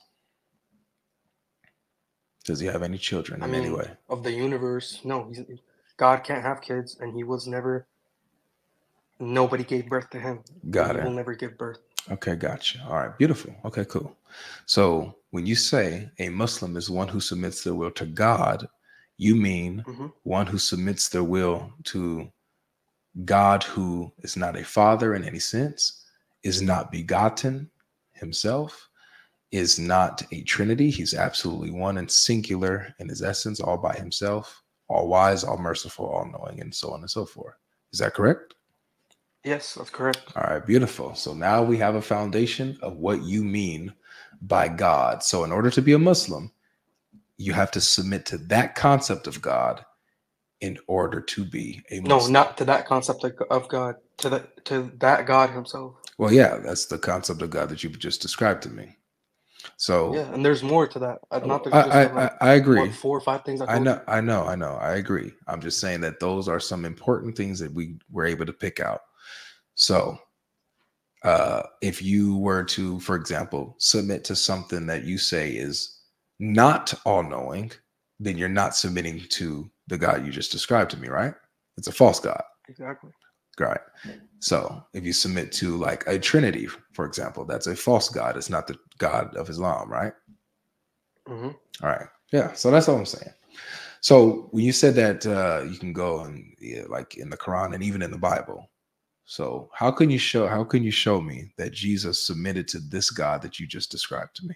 Does he have any children I in any way? of the universe, no. He's, God can't have kids, and he was never. Nobody gave birth to him. Got he it. will never give birth. Okay, gotcha. All right, beautiful. Okay, cool. So when you say a Muslim is one who submits their will to God, you mean Mhm. one who submits their will to God, who is not a father in any sense, is not begotten himself, is not a trinity. He's absolutely one and singular in his essence, all by himself, all wise, all merciful, all knowing, and so on and so forth. Is that correct? Yes, that's correct. All right, beautiful. So now we have a foundation of what you mean by God. So, in order to be a Muslim, you have to submit to that concept of God in order to be a Muslim. No, not to that concept of, of God. To the to that God Himself. Well, yeah, that's the concept of God that you just described to me. So, Yeah, and there's more to that. Uh, Not I, just I, like, I, I agree. four or five things. I, I know, you? I know, I know. I agree. I'm just saying that those are some important things that we were able to pick out. So, uh, if you were to, for example, submit to something that you say is not all knowing, then you're not submitting to the God you just described to me, right? It's a false God. Exactly. Right. So if you submit to like a Trinity, for example, that's a false God. It's not the God of Islam, right? hmm All right. Yeah. So that's all I'm saying. So when you said that uh, you can go and yeah, like in the Quran and even in the Bible, so how can you show how can you show me that Jesus submitted to this God that you just described to me?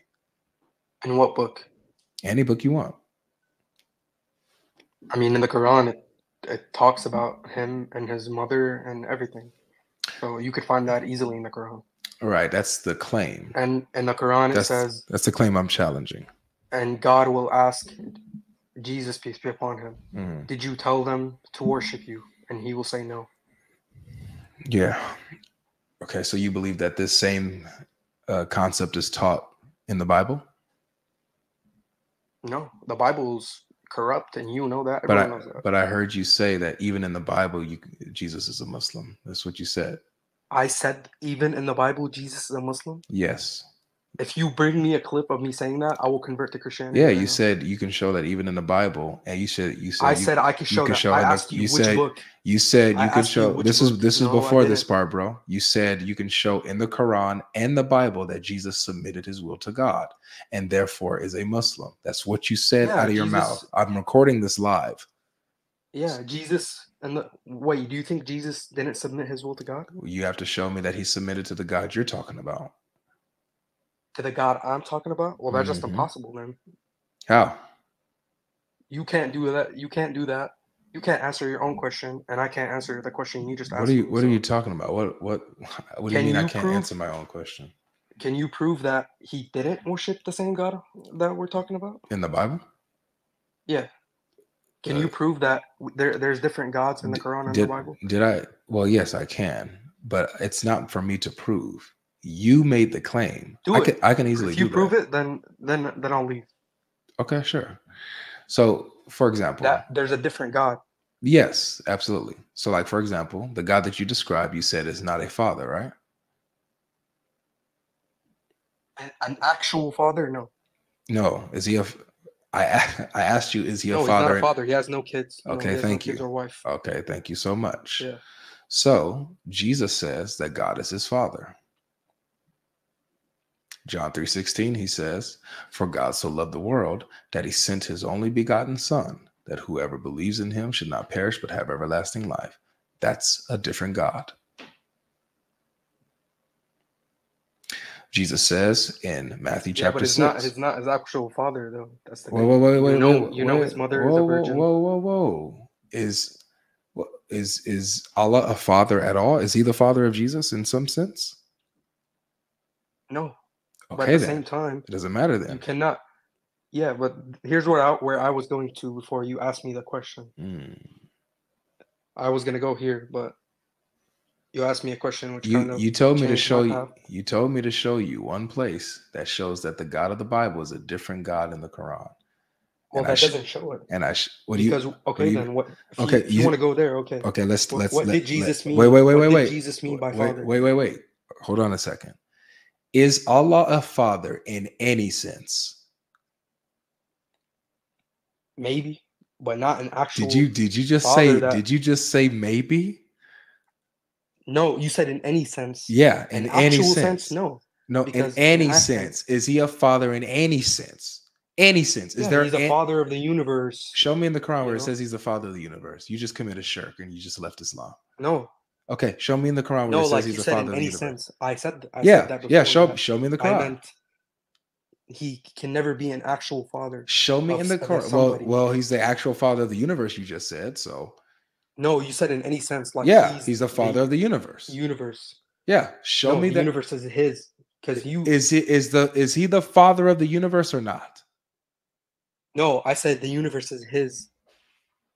In what book? Any book you want. I mean, in the Quran, it, it talks about him and his mother and everything. So you could find that easily in the Quran. All right. That's the claim. And in the Quran, it says, that's the claim I'm challenging. and God will ask Jesus, peace be upon him, Mhm. did you tell them to worship you? And he will say no. Yeah. Okay, so you believe that this same uh, concept is taught in the Bible? No, the Bible's corrupt, and you know that. But I, that. but I heard you say that even in the Bible, you Jesus is a Muslim. That's what you said. I said even in the Bible, Jesus is a Muslim. Yes. If you bring me a clip of me saying that, I will convert to Christianity. Yeah, right you now. said you can show that even in the Bible, and you said you said I you, said I could you show can that. show I asked you, you which said- book. you said I you can asked you show. This is this is No, I before this part, bro. You said you can show in the Quran and the Bible that Jesus submitted his will to God, and therefore is a Muslim. That's what you said Yeah, out of your mouth. I'm recording this live. Yeah, Jesus. And the, wait, do you think Jesus didn't submit his will to God? You have to show me that he submitted to the God you're talking about. To the God I'm talking about? Well, that's just Mhm. impossible, man. How? You can't do that. You can't do that. You can't answer your own question, and I can't answer the question you just asked. What are you What are you talking about? What What What do you mean I can't prove- answer my own question Can you prove that he didn't worship the same God that we're talking about? in the Bible? Yeah. Can Uh, you prove that there there's different gods in the Quran and did, the Bible? Did I? Well, yes, I can, but it's not for me to prove. You made the claim. Do I it. can I can easily If you do prove that. it, then then then I'll leave. Okay, sure. So, for example, That there's a different God. yes, absolutely. So, like for example, the God that you described, you said is not a father, right? An, an actual father? No. No, is he a? f- I a- I asked you, is he a no, he's father? not a father. He has no kids. Okay, he has thank no kids you. Or wife. Okay, thank you so much. Yeah. So Jesus says that God is his father. John 3:16 he says, "For God so loved the world that he sent his only begotten son, that whoever believes in him should not perish but have everlasting life." That's a different God. Jesus says in Matthew Yeah, chapter but it's 6. not his not his actual father though. That's the Whoa, thing. whoa, wait, You know- wait, you know his wait, mother is a whoa, whoa, virgin. Whoa, whoa, whoa! Is is is Allah a father at all? Is he the father of Jesus in some sense? No. But Okay, at the then same time, it doesn't matter then. you cannot. Yeah, but here's where I where I was going to before you asked me the question. Mm. I was gonna go here, but you asked me a question which You kind of you told me to show you you told me to show you one place that shows that the God of the Bible is a different God in the Quran. Well, and I that sh- doesn't show it And I sh- what do you because okay, you- then what? If okay, you, you, you- want to go there, okay. Okay, let's What, let's what let- did let- Jesus mean? Wait, wait, wait, wait, did wait. Jesus mean by wait, father? Wait, wait, wait. Hold on a second. Is Allah a father in any sense? Maybe, but not an actual. Did you did you just say that- did you just say maybe? No, you said in any sense. Yeah, in In any sense. sense, no. No, in because in any that sense. sense- Is he a father in any sense? Any sense. Is Yeah, there he's a an- father of the universe? Show me in the Quran where it says he's the father of the universe. You just committed a shirk and you just left Islam. No, Okay, show me in the Quran where no, it says like he's you the said father in of the any sense. I said, I yeah, said that yeah. Show show me in the I Quran. meant he can never be an actual father. Show me of in the Quran. Well, well, he's the actual father of the universe. You just said so. No, you said in any sense, like yeah, he's, the father of the universe. universe. yeah, show no, me the that. universe is his because you. Is he is the is he the father of the universe or not? no, I said the universe is his,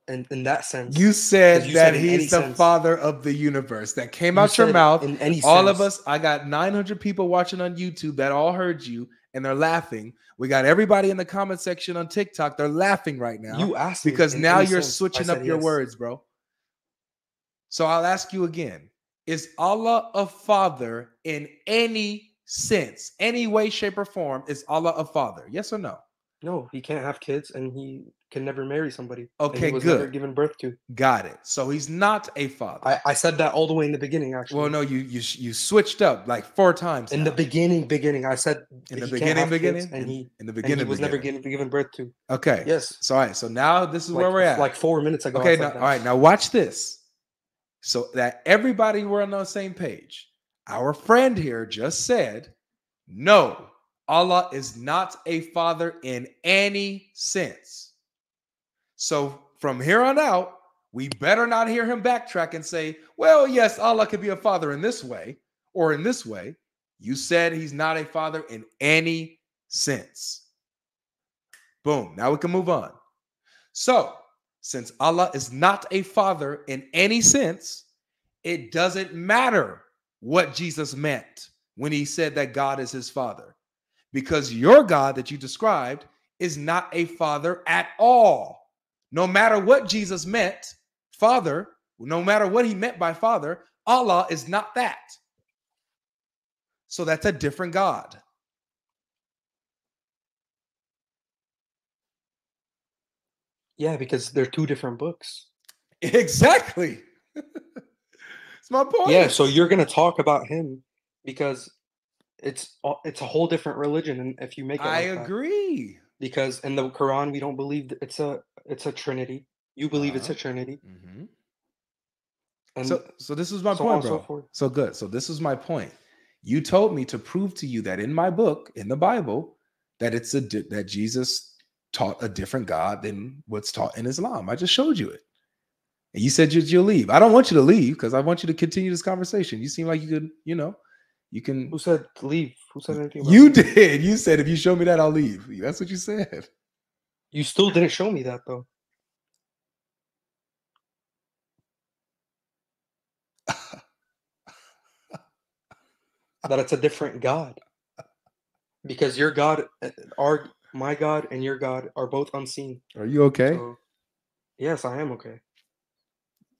and in that sense, You said you that said he's the sense. father of the universe. That came you out your mouth. In any all of us, I got 900 people watching on YouTube that all heard you and they're laughing. We got everybody in the comment section on TikTok. They're laughing right now You asked because now you're sense. Switching up your yes. words, bro. So I'll ask you again Is Allah a father in any sense, any way, shape, or form? Is Allah a father? Yes or no? No, he can't have kids, and he can never marry somebody. Okay, he was never good. given birth to. Got it. So he's not a father. I, I said that all the way in the beginning, actually. well, no, you you you switched up like four times. in the beginning, beginning, I said in the beginning, beginning, and in, he in the beginning, he was never given given birth to. Okay. Yes, So all right. So now this is like, where we're at. Like four minutes ago. Okay. Now, all right. Now watch this. So that everybody were on the same page. Our friend here just said, "No, Allah is not a father in any sense." So from here on out, we better not hear him backtrack and say, "Well, yes, Allah could be a father in this way or in this way." You said he's not a father in any sense. Boom. Now we can move on. So, since Allah is not a father in any sense, it doesn't matter what Jesus meant when he said that God is his father, because your God that you described is not a father at all. No matter what Jesus meant, father, no matter what he meant by father, Allah is not that. So that's a different God. Yeah, because they're two different books. Exactly. It's my point. Yeah, so you're gonna talk about him because it's it's a whole different religion, and if you make it, I like that. agree. because in the Quran we don't believe that it's a it's a Trinity. You believe it's a Uh-huh. Trinity, Mhm. and So, so this is my so point, bro. So good. So this is my point. You told me to prove to you that in my book, in the Bible, that it's a di- that Jesus taught a different God than what's taught in Islam. I just showed you it, and you said you, you'll leave. I don't want you to leave because I want you to continue this conversation. You seem like you could, you know, you can. who said leave? Who said anything? You leaving? did. You said if you show me that, I'll leave. That's what you said. You still didn't show me that though. that it's a different God. Because your God, uh, our my God and your God are both unseen. Are you okay? So, yes, I am okay.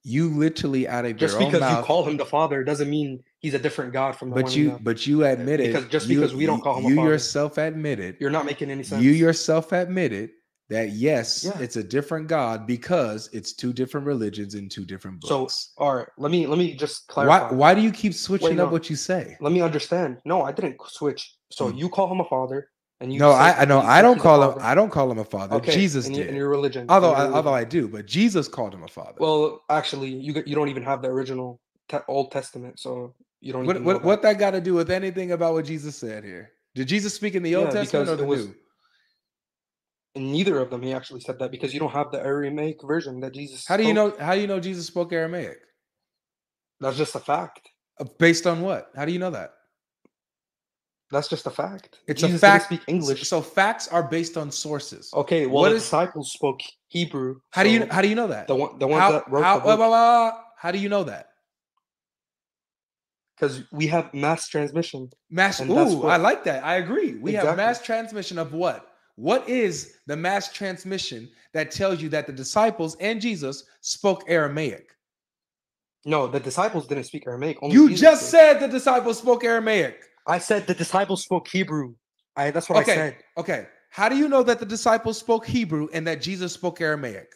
you literally out of Just because you call him the Father doesn't mean he's a different God from the one. but you but you admitted because- just you- because we don't call him a you father. yourself admitted you're not making any sense. you yourself admitted that yes Yeah. it's a different god because it's two different religions in two different books. So, all right, let me let me just clarify. why why do you keep switching up no. what you say Let me understand. No, I didn't switch. So Mm. you call him a father, and you no say i i that know i don't call him i don't call him a father Okay, jesus in, did your- in your religion. although your I, religion. although i do but jesus called him a father well, actually, you you don't even have the original te- Old Testament, so you don't what even know what, what that got to do with anything about what jesus said here did jesus speak in the old Yeah, testament or the was- new In neither of them, he actually said that because you don't have the Aramaic version that Jesus. how do you spoke. know how do you know jesus spoke aramaic That's just a fact. Uh, based on what how do you know that That's just a fact. It's Jesus a fact. Speak English. So facts are based on sources. okay, well, what the is- disciples spoke Hebrew. How do you so how do you know that? the one the ones how, that wrote how, the blah, blah, blah, how do you know that? because we have mass transmission. Mass. Ooh, what- I like that. I agree. We have mass transmission of what? What is the mass transmission that tells you that the disciples and Jesus spoke Aramaic? No, the disciples didn't speak Aramaic. Only You Jesus just did. said the disciples spoke Aramaic. I said the disciples spoke Hebrew. I that's what I said Okay. How do you know that the disciples spoke Hebrew and that Jesus spoke Aramaic?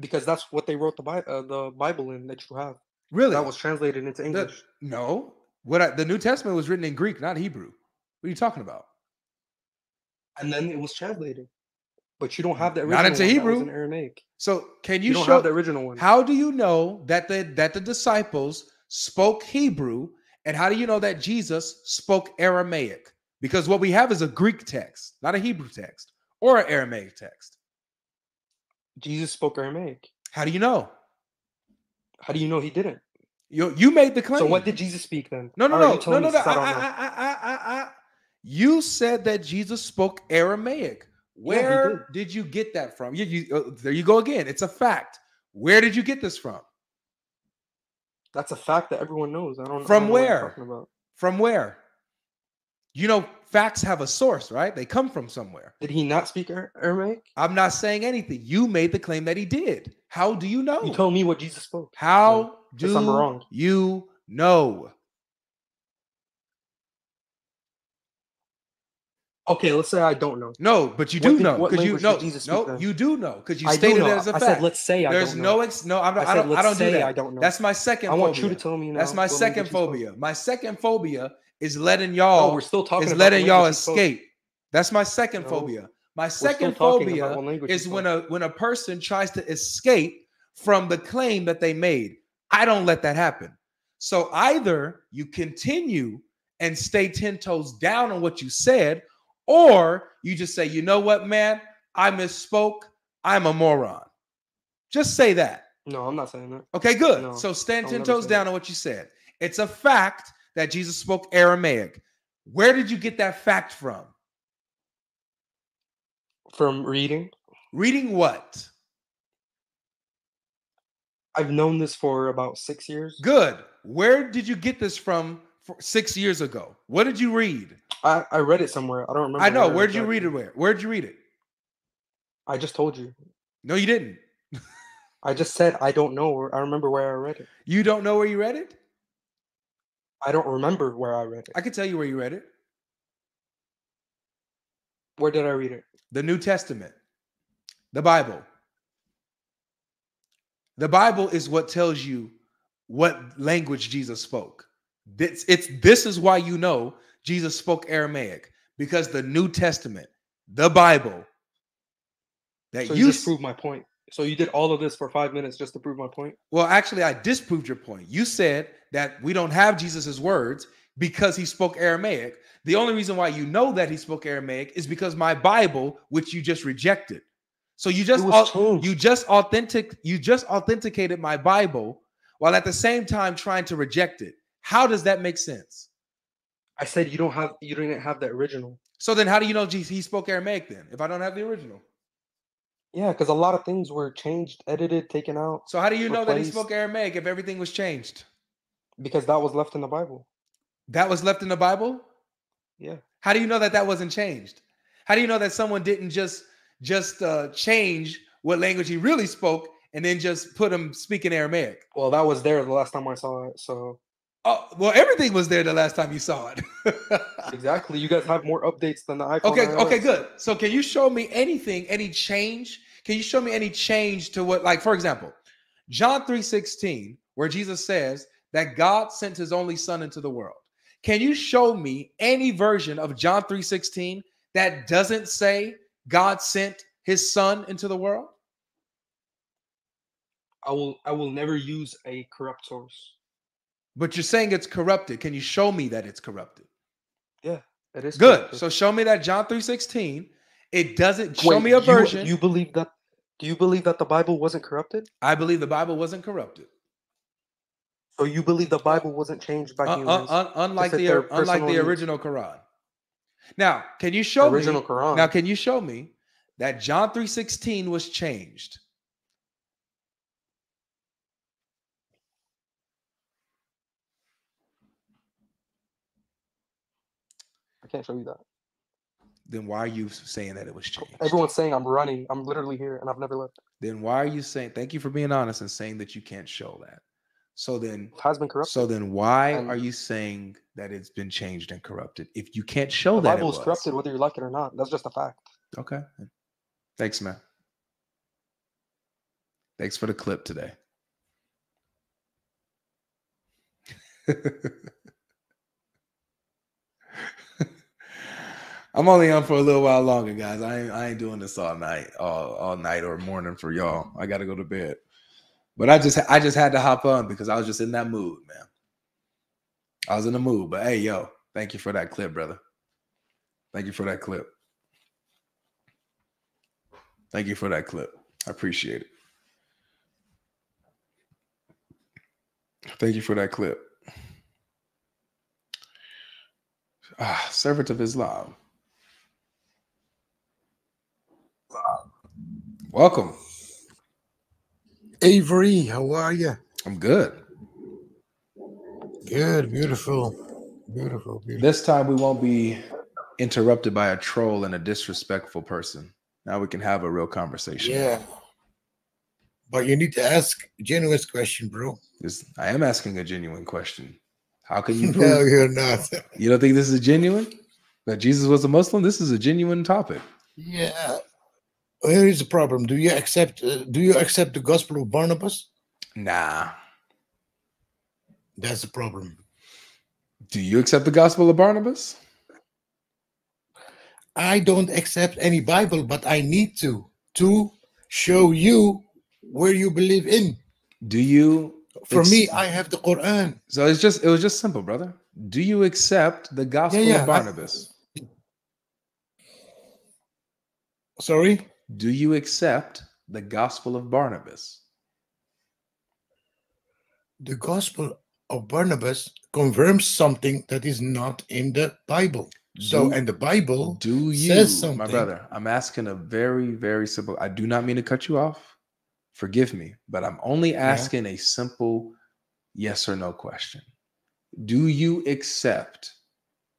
because that's what they wrote the Bible, uh, the Bible in that you have. Really? That was translated into The- English. no. What I, the New Testament was written in Greek, not Hebrew. What are you talking about? And then it was translated. But you don't have the Not original into one that was Hebrew. in Aramaic. So can You, you, show the original one. how do you know that the that the disciples spoke Hebrew and how do you know that Jesus spoke Aramaic? Because what we have is a Greek text, not a Hebrew text or an Aramaic text. Jesus spoke Aramaic. How do you know? How do you know he didn't? You you made the claim. So what did Jesus speak then? No, no, All no, no, no, no. I I, I. I, I, I, I, you said that Jesus spoke Aramaic. he Where did. you get that from? You, you, uh, there you go again. It's a fact. Where did you get this from? That's a fact that everyone knows. I don't. I From don't know what you're where? talking about. From where? You know, facts have a source, right? They come from somewhere. Did he not speak Ar- Aramaic? I'm not saying anything. You made the claim that he did. How do you know? You told me what Jesus spoke. How Guess do I'm wrong. you know? Okay, let's say I don't know. No, but you do did- know because you know. Jesus No, then? you do know because you I do stated know. it as a I fact. I said let's say I There's don't no ex. No, I'm not, I I, don't. I let's don't do say that. I don't know. That's my second. I want phobia. you to tell me now. That's my second language phobia. My second phobia is letting y'all oh, we're still talking is letting the y'all language he spoke. escape. That's my second No, phobia. My second phobia about what language he is when a when a person tries to escape from the claim that they made. I don't let that happen. So either you continue and stay 10 toes down on what you said, or you just say, you know what, man, I misspoke. I'm a moron. Just say that. No, I'm not saying that. Okay, good. No, so stand I'll 10 toes down that. on what you said. It's a fact that Jesus spoke Aramaic. Where did you get that fact from? From reading, Reading what? I've known this for about six years. Good. Where did you get this from for six years ago? What did you read? I, I read it somewhere. I don't remember. I know. where Where did you read it? Where? Where did you read it? I just told you. No, you didn't. I just said I don't know. I remember where I read it. You don't know where you read it? I don't remember where I read it. I can tell you where you read it. Where did I read it? The New Testament, the Bible. The Bible is what tells you what language Jesus spoke. This, it's this is why you know Jesus spoke Aramaic because the New Testament, the Bible, that So you you just proved my point. So you did all of this for five minutes just to prove my point. well, actually, I disproved your point. You said that we don't have Jesus's words because he spoke Aramaic. The only reason why you know that he spoke Aramaic is because my Bible, which you just rejected. So you just you just authentic you just authenticated my Bible while at the same time trying to reject it. How does that make sense? I said you don't have you didn't have the original. So then how do you know he spoke Aramaic then if I don't have the original? Yeah, because a lot of things were changed, edited, taken out So how do you know that he spoke Aramaic if everything was changed? because that was left in the Bible. That was left in the Bible? Yeah. How do you know that that wasn't changed? How do you know that someone didn't just just uh, change what language he really spoke and then just put him speaking Aramaic? Well, that was there the last time I saw it. So Oh, well, everything was there the last time you saw it. exactly, you guys have more updates than the iPhone. okay, okay, good. So can you show me anything, any change? Can you show me any change to what, like, for example, John 3:16, where Jesus says that God sent his only son into the world. Can you show me any version of John 3:16 that doesn't say God sent his son into the world? I will I will never use a corrupt source. But you're saying it's corrupted. Can you show me that it's corrupted? Yeah, it is Good. corrupted. So show me that John 3:16. It doesn't show Wait, me a you- version. You, believe that? Do you believe that the Bible wasn't corrupted? I believe the Bible wasn't corrupted. So you believe the Bible wasn't changed by humans? un- unlike the unlike the needs. original Quran. Now, can you show original me? Quran. Now, can you show me that John 3:16 was changed? Can't show you that. Then why are you saying that it was changed? Everyone's saying I'm running. I'm literally here, and I've never left. Then why are you saying? Thank you for being honest and saying that you can't show that. So then, It has been corrupted. so then, why And- are you saying that it's been changed and corrupted if you can't show the that Bible it is corrupted, whether you like it or not. That's just a fact. Okay. Thanks, man. Thanks for the clip today. I'm only on for a little while longer, guys. I ain't, I ain't doing this all night, all, all night or morning for y'all. I got to go to bed. But I just I just had to hop on because I was just in that mood, man. I was in the mood. But hey, yo, thank you for that clip, brother. Thank you for that clip. Thank you for that clip. I appreciate it. Thank you for that clip. Ah, servant of Islam. Welcome. Avery, how are you? I'm good. Good, beautiful, beautiful, beautiful. This time we won't be interrupted by a troll and a disrespectful person. Now we can have a real conversation. Yeah. But you need to ask a genuine question, bro. This- I am asking a genuine question. How can you no, you're not. you don't think this is genuine? That Jesus was a Muslim? This is a genuine topic. Yeah. Here is the problem. Do you accept? Uh, do you accept the gospel of Barnabas? Nah. That's the problem. Do you accept the gospel of Barnabas? I don't accept any Bible, but I need to to show you where you believe in. Do you For me, I have the Quran. So it's just it was just simple, brother. Do you accept the gospel yeah, of I- Barnabas? Sorry. Do you accept the gospel of Barnabas? The gospel of Barnabas confirms something that is not in the Bible. So, Do- and the Bible Do you, says my brother? I'm asking a very, very simple. I do not mean to cut you off. Forgive me, but I'm only Yeah. asking a simple yes or no question. Do you accept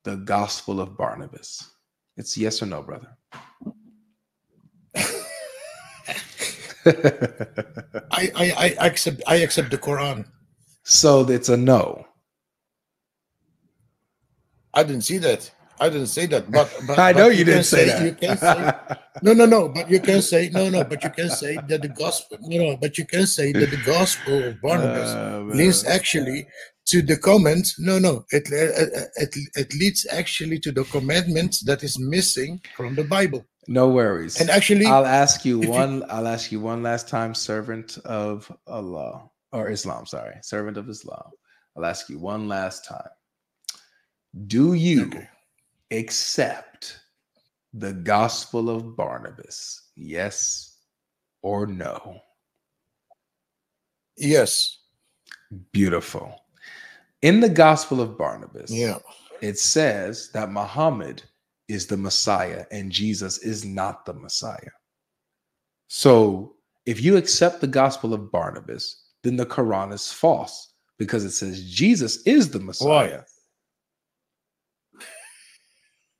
the gospel of Barnabas? It's yes or no, brother. I, I, I accept I accept the Quran. so it's a no. I didn't see that. I didn't say that. But, but I but know you, didn't say, You can say that. no, no, no. But you can say no, no. But you can say that the gospel. No, no. But you can say that the gospel of Barnabas Oh, leads actually to the comment. No, no. It, uh, uh, uh, it it leads actually to the commandment that is missing from the Bible. No worries. And actually, I'll ask you if you- one. I'll ask you one last time, servant of Allah or Islam. Sorry, servant of Islam. I'll ask you one last time. Do you Okay. accept the gospel of Barnabas? Yes or no? yes, Beautiful. In the gospel of Barnabas, yeah, it says that Muhammad is the Messiah and Jesus is not the Messiah. So if you accept the gospel of Barnabas, then the Quran is false because it says Jesus is the Messiah.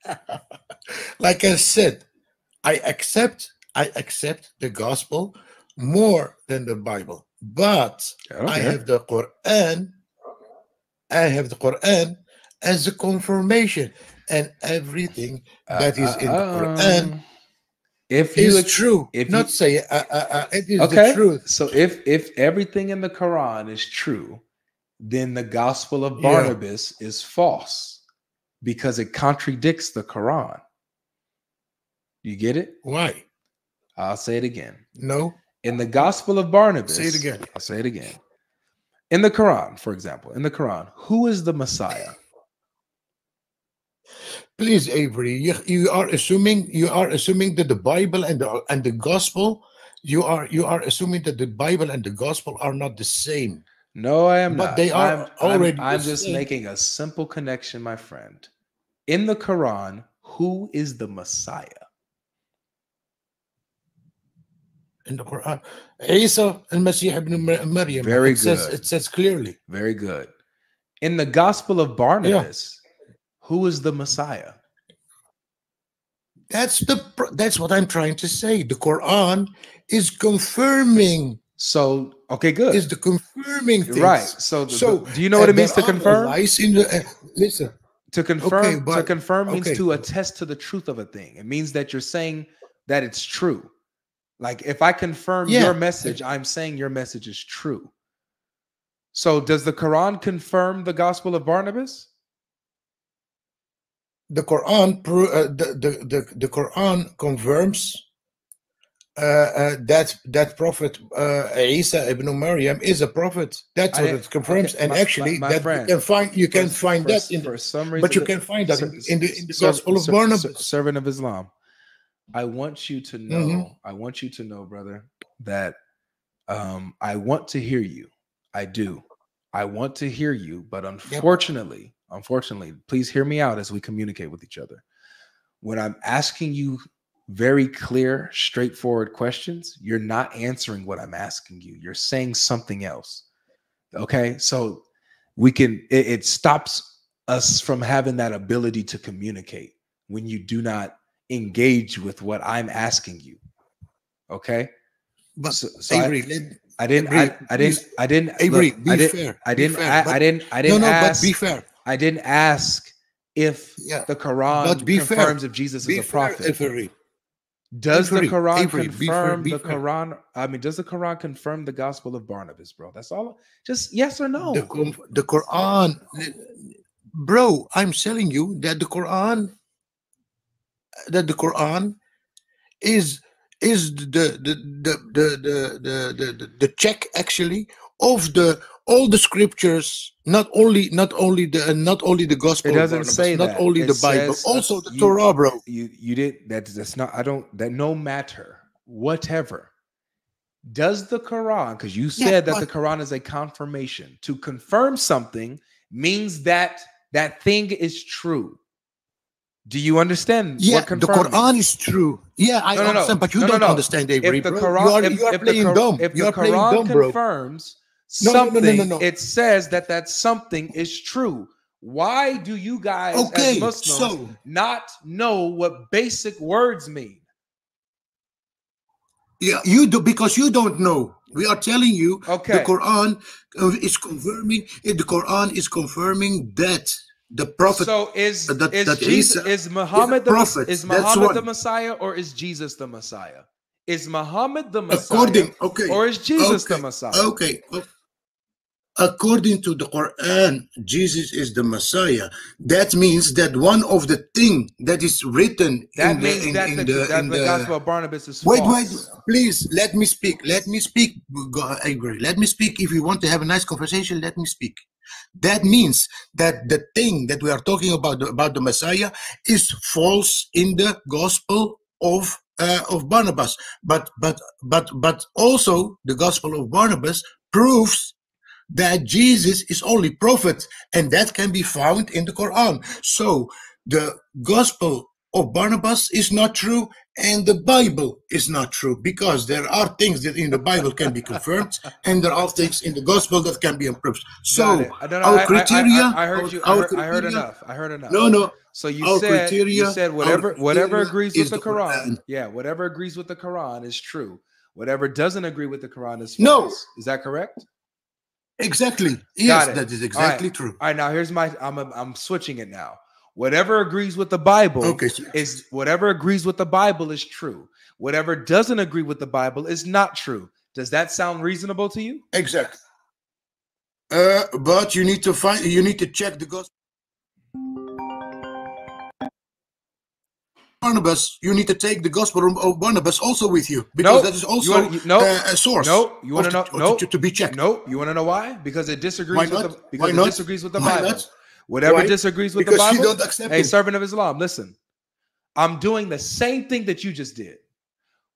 like I said, I accept I accept the gospel more than the Bible, but I have the Quran. I have the Quran as a confirmation, and everything that is in the Quran Um, if you is ex- true. if Not you- say uh, uh, uh, it is okay, the truth. so if if everything in the Quran is true, then the gospel of Yeah. Barnabas is false because it contradicts the Quran. You get it? Why? I'll say it again. No. In the Gospel of Barnabas, Say it again. I'll say it again. In the Quran, for example, in the Quran, who is the Messiah? Please, Avery, you, you are assuming you are assuming that the Bible and the and the gospel you are you are assuming that the Bible and the gospel are not the same. No, I am But not. they are I'm, I'm- already I'm, the just same. making a simple connection, my friend. In the Quran, who is the Messiah? in the Quran. Isa al-Masih ibn Maryam. Very it says good. it says clearly. Very good. In the Gospel of Barnabas, who is the Messiah? That's the that's what I'm trying to say. The Quran is confirming So, okay, good. is the confirming things. right. So, the- So the- do you know what it means to confirm? lies in the- uh, listen, To confirm, to but- to confirm means okay. to attest to the truth of a thing. It means that you're saying that it's true. Like if I confirm Yeah. your message, I'm saying your message is true. So does the Quran confirm the gospel of Barnabas? The Quran uh, the, the the the Quran confirms uh, uh, that that prophet uh, Isa ibn Maryam is a prophet. That's what didn't- it confirms, okay, and my- my- actually my that friend, you can find you can For- find for that in the, for some reason, but you can find that ser- in, the in the ser- Gospel of ser- Barnabas. servant of Islam. I want you to know, Mhm. I want you to know, brother, that um, I want to hear you. I do. I want to hear you, but unfortunately, unfortunately, please hear me out as we communicate with each other. When I'm asking you very clear, straightforward questions, you're not answering what I'm asking you. You're saying something else. Okay. So we can, it, it stops us from having that ability to communicate when you do not engage with what I'm asking you. Okay. But So, so I- Avery, let- I, didn't, I, Avery, I didn't, please, I didn't, Avery, look, be I didn't, fair. I didn't, fair, I, I didn't, I didn't no, ask, but be fair. I didn't ask if Yeah, the Quran be fair. confirms if Jesus Be is a fair, prophet. Avery. Does the Quran Avery, be fair, confirm be the fair. Quran? I mean, does the Quran confirm the gospel of Barnabas, bro? That's all. Just yes or no. The, the Quran, bro. I'm telling you that the Quran, that the Quran is is the the the the the the, the, the, the check actually of the all the scriptures not only not only the not only the gospel It doesn't Barnabas, say not that. only It the bible also the you- torah bro you you did that. That's not. I don't. That no matter whatever. Does the Quran? Because you Yeah, said that the Quran is a confirmation. To confirm something means that that thing is true. Do you understand? Yeah, the? Quran is true. Yeah, I No, no, no. understand, but you No, no, don't no. understand, Avery, if the bro. Quran, you are, if, you are if playing the, dumb. If you the Quran dumb, bro. confirms No, no, no, something, no, no, no. it says that that something is true. Why do you guys, Okay, as Muslims, so not know what basic words mean? yeah, you do because you don't know. We are telling you Okay. the Quran uh, is confirming. eh, The Quran is confirming that the prophet. So is that- is that Jesus Isa is Muhammad the prophet. is Muhammad the. Messiah or is Jesus the Messiah? Is Muhammad the Messiah according, okay, or is Jesus the Messiah? Okay. According to the Quran, Jesus is the Messiah. That means that one of the thing that is written That in the, in, that in the, the, that the gospel of Barnabas is Wait, false. wait, please let me speak. Let me speak. Go, Avery. Let me speak. If you want to have a nice conversation, let me speak. That means that the thing that we are talking about about the Messiah is false in the gospel of uh, of Barnabas. But but but but also the gospel of Barnabas proves that Jesus is only prophet, and that can be found in the Quran. So the gospel of Barnabas is not true, and the Bible is not true because there are things that in the Bible can be confirmed, and there are things in the gospel that can be improved. So it. I our I- I- I- criteria, I, I heard you. I our heard, I heard enough. I heard enough. no, no, So you said you said whatever whatever agrees with the the Quran. Quran. Yeah, whatever agrees with the Quran is true. Whatever doesn't agree with the Quran is false. No. Is that correct? exactly. Yes, that is exactly right. true. All right, now here's my I'm I'm switching it now. Whatever agrees with the Bible Okay, is whatever agrees with the Bible is true. Whatever doesn't agree with the Bible is not true. Does that sound reasonable to you? exactly. Uh, but you need to find. You need to check the gospel. Barnabas, you need to take the gospel of Barnabas also with you because Nope. that is You also wanna- you- nope. uh, a source. No, you want to know? the- No, to, to be checked. No, you want to know why? Because it disagrees Why with not? the Why because it not? disagrees with the Why Bible. not? Whatever Why? disagrees with Because the Bible. don't accept Hey, it. servant of Islam, listen. I'm doing the same thing that you just did.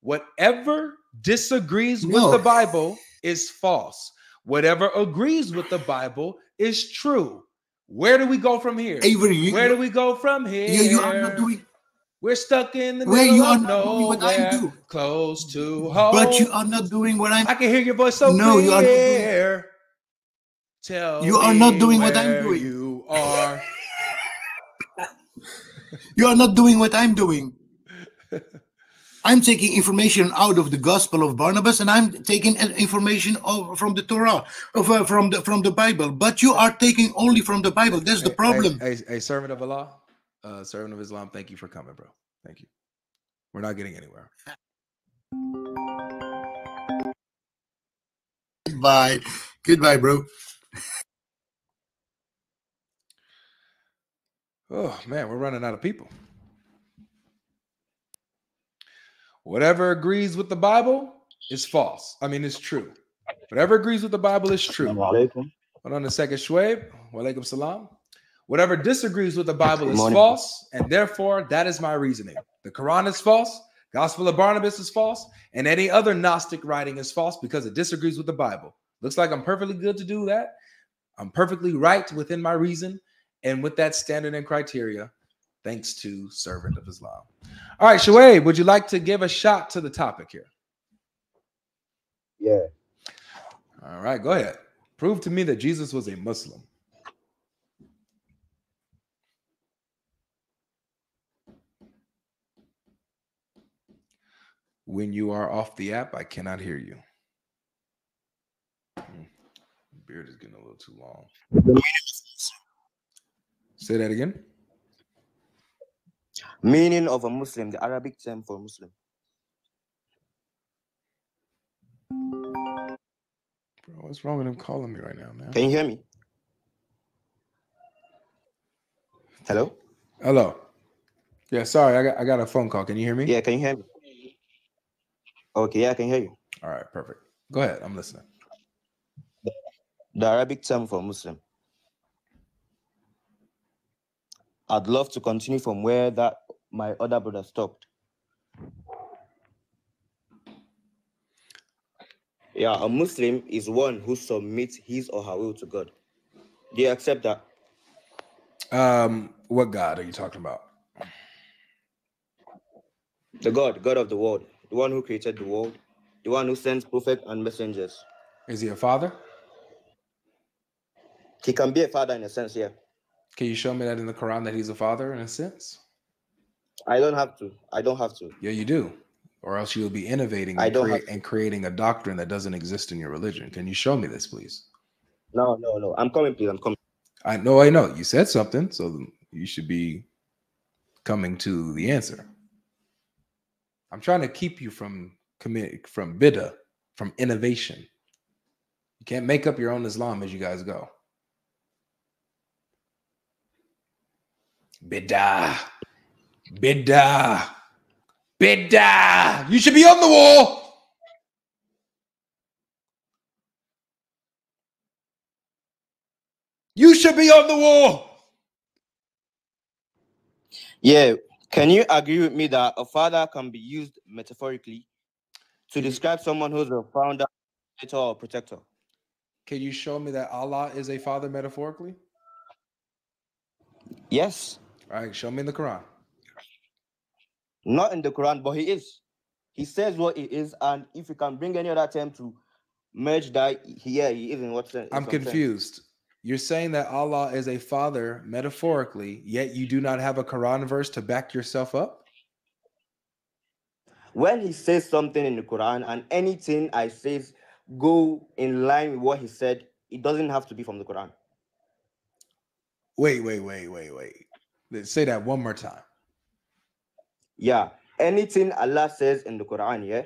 Whatever disagrees with the Bible is false. Whatever agrees with the Bible is true. Where do we go from here? Avery, you, Where do we go from here? yeah, you are not doing. We're stuck in the Where middle you of are not doing what I nowhere, do. close to home. But you are not doing what I'm. I can hear your voice so No, you are not doing- Tell You are not doing what I'm doing. You are. You are not doing what I'm doing. I'm taking information out of the Gospel of Barnabas, and I'm taking information of, from the Torah, of, uh, from the from the Bible. But you are taking only from the Bible. That's the problem. A, hey, hey, servant of Allah, uh, servant of Islam. Thank you for coming, bro. Thank you. We're not getting anywhere. Goodbye, goodbye, bro. Oh man, we're running out of people. Whatever agrees with the Bible is false. I mean, it's true. Whatever agrees with the Bible is true. Hold on a second, Shwaib. Walaikum salam. Whatever disagrees with the Bible is false, and therefore that is my reasoning. The Quran is false, Gospel of Barnabas is false, and any other Gnostic writing is false because it disagrees with the Bible. Looks like I'm perfectly good to do that. I'm perfectly right within my reason and with that standard and criteria, thanks to Servant of Islam. All right, Shoaib, would you like to give a shot to the topic here? Yeah. All right, go ahead. Prove to me that Jesus was a Muslim. When you are off the app, I cannot hear you. Hmm. Beard is getting a little too long. Say that again. Meaning of a Muslim, the Arabic term for Muslim. Bro, what's wrong with him calling me right now, man? Can you hear me? Hello? Hello. Yeah, sorry, I got I got a phone call. Can you hear me? Yeah, can you hear me? Okay, yeah, I can hear you. All right, perfect. Go ahead. I'm listening. The Arabic term for Muslim. I'd love to continue from where that my other brother stopped. Yeah, a Muslim is one who submits his or her will to God. Do you accept that? Um, what God are you talking about? The God, God of the world, the one who created the world, the one who sends prophets and messengers. Is he a father? He can be a father in a sense, yeah. Can you show me that in the Quran that he's a father in a sense? I don't have to. I don't have to. Yeah, you do. Or else you'll be innovating I and, don't crea- and creating a doctrine that doesn't exist in your religion. Can you show me this, please? No, no, no. I'm coming, please. I'm coming. I know, I know. You said something, so you should be coming to the answer. I'm trying to keep you from commit from bid'ah, from innovation. You can't make up your own Islam as you guys go. Bid'ah, bid'ah, bid'ah. You should be on the wall. You should be on the wall. Yeah. Can you agree with me that a father can be used metaphorically to describe someone who's a founder, or protector? Can you show me that Allah is a father metaphorically? Yes. All right, show me in the Quran. Not in the Quran, but he is. He says what he is, and if you can bring any other term to merge that, yeah, he is in what sense? I'm some sense. confused. You're saying that Allah is a father metaphorically, yet you do not have a Quran verse to back yourself up? When he says something in the Quran, and anything I says go in line with what he said, it doesn't have to be from the Quran. Wait, wait, wait, wait, wait. Say that one more time. Yeah. Anything Allah says in the Quran, yeah.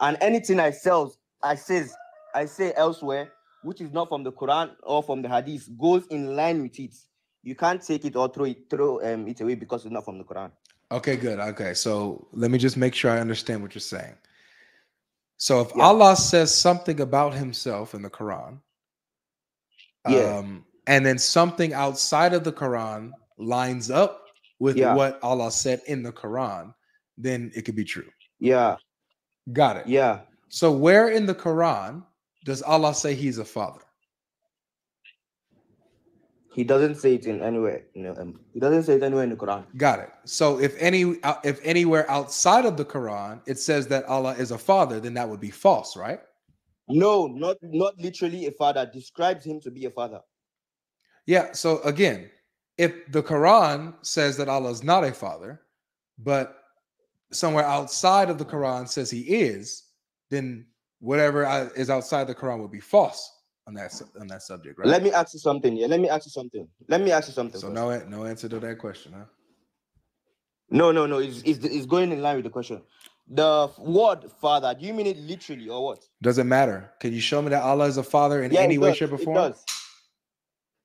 And anything I sells, I says, I say elsewhere, which is not from the Quran or from the Hadith, goes in line with it. You can't take it or throw it, throw um, it away because it's not from the Quran. Okay, good. Okay, so let me just make sure I understand what you're saying. So if Yeah. Allah says something about himself in the Quran, Yeah. um, and then something outside of the Quran lines up with Yeah. what Allah said in the Quran, then it could be true. Yeah, Got it. yeah. So where in the Quran does Allah say he's a father? He doesn't say it in anywhere. Know, um, he doesn't say it anywhere in the Quran. Got it. So if any uh, if anywhere outside of the Quran it says that Allah is a father, then that would be false, right? No, not not literally a father. Describes him to be a father. Yeah. So again, if the Quran says that Allah is not a father, but somewhere outside of the Quran says he is, then whatever is outside the Quran would be false on that on that subject, right? Let me ask you something. Yeah, let me ask you something. Let me ask you something. so first. no no answer to that question, huh? No, no, no. It's, it's, it's going in line with the question. The word father, do you mean it literally or what? Doesn't matter. Can you show me that Allah is a father in Yeah, any way, does, shape, or form? it does.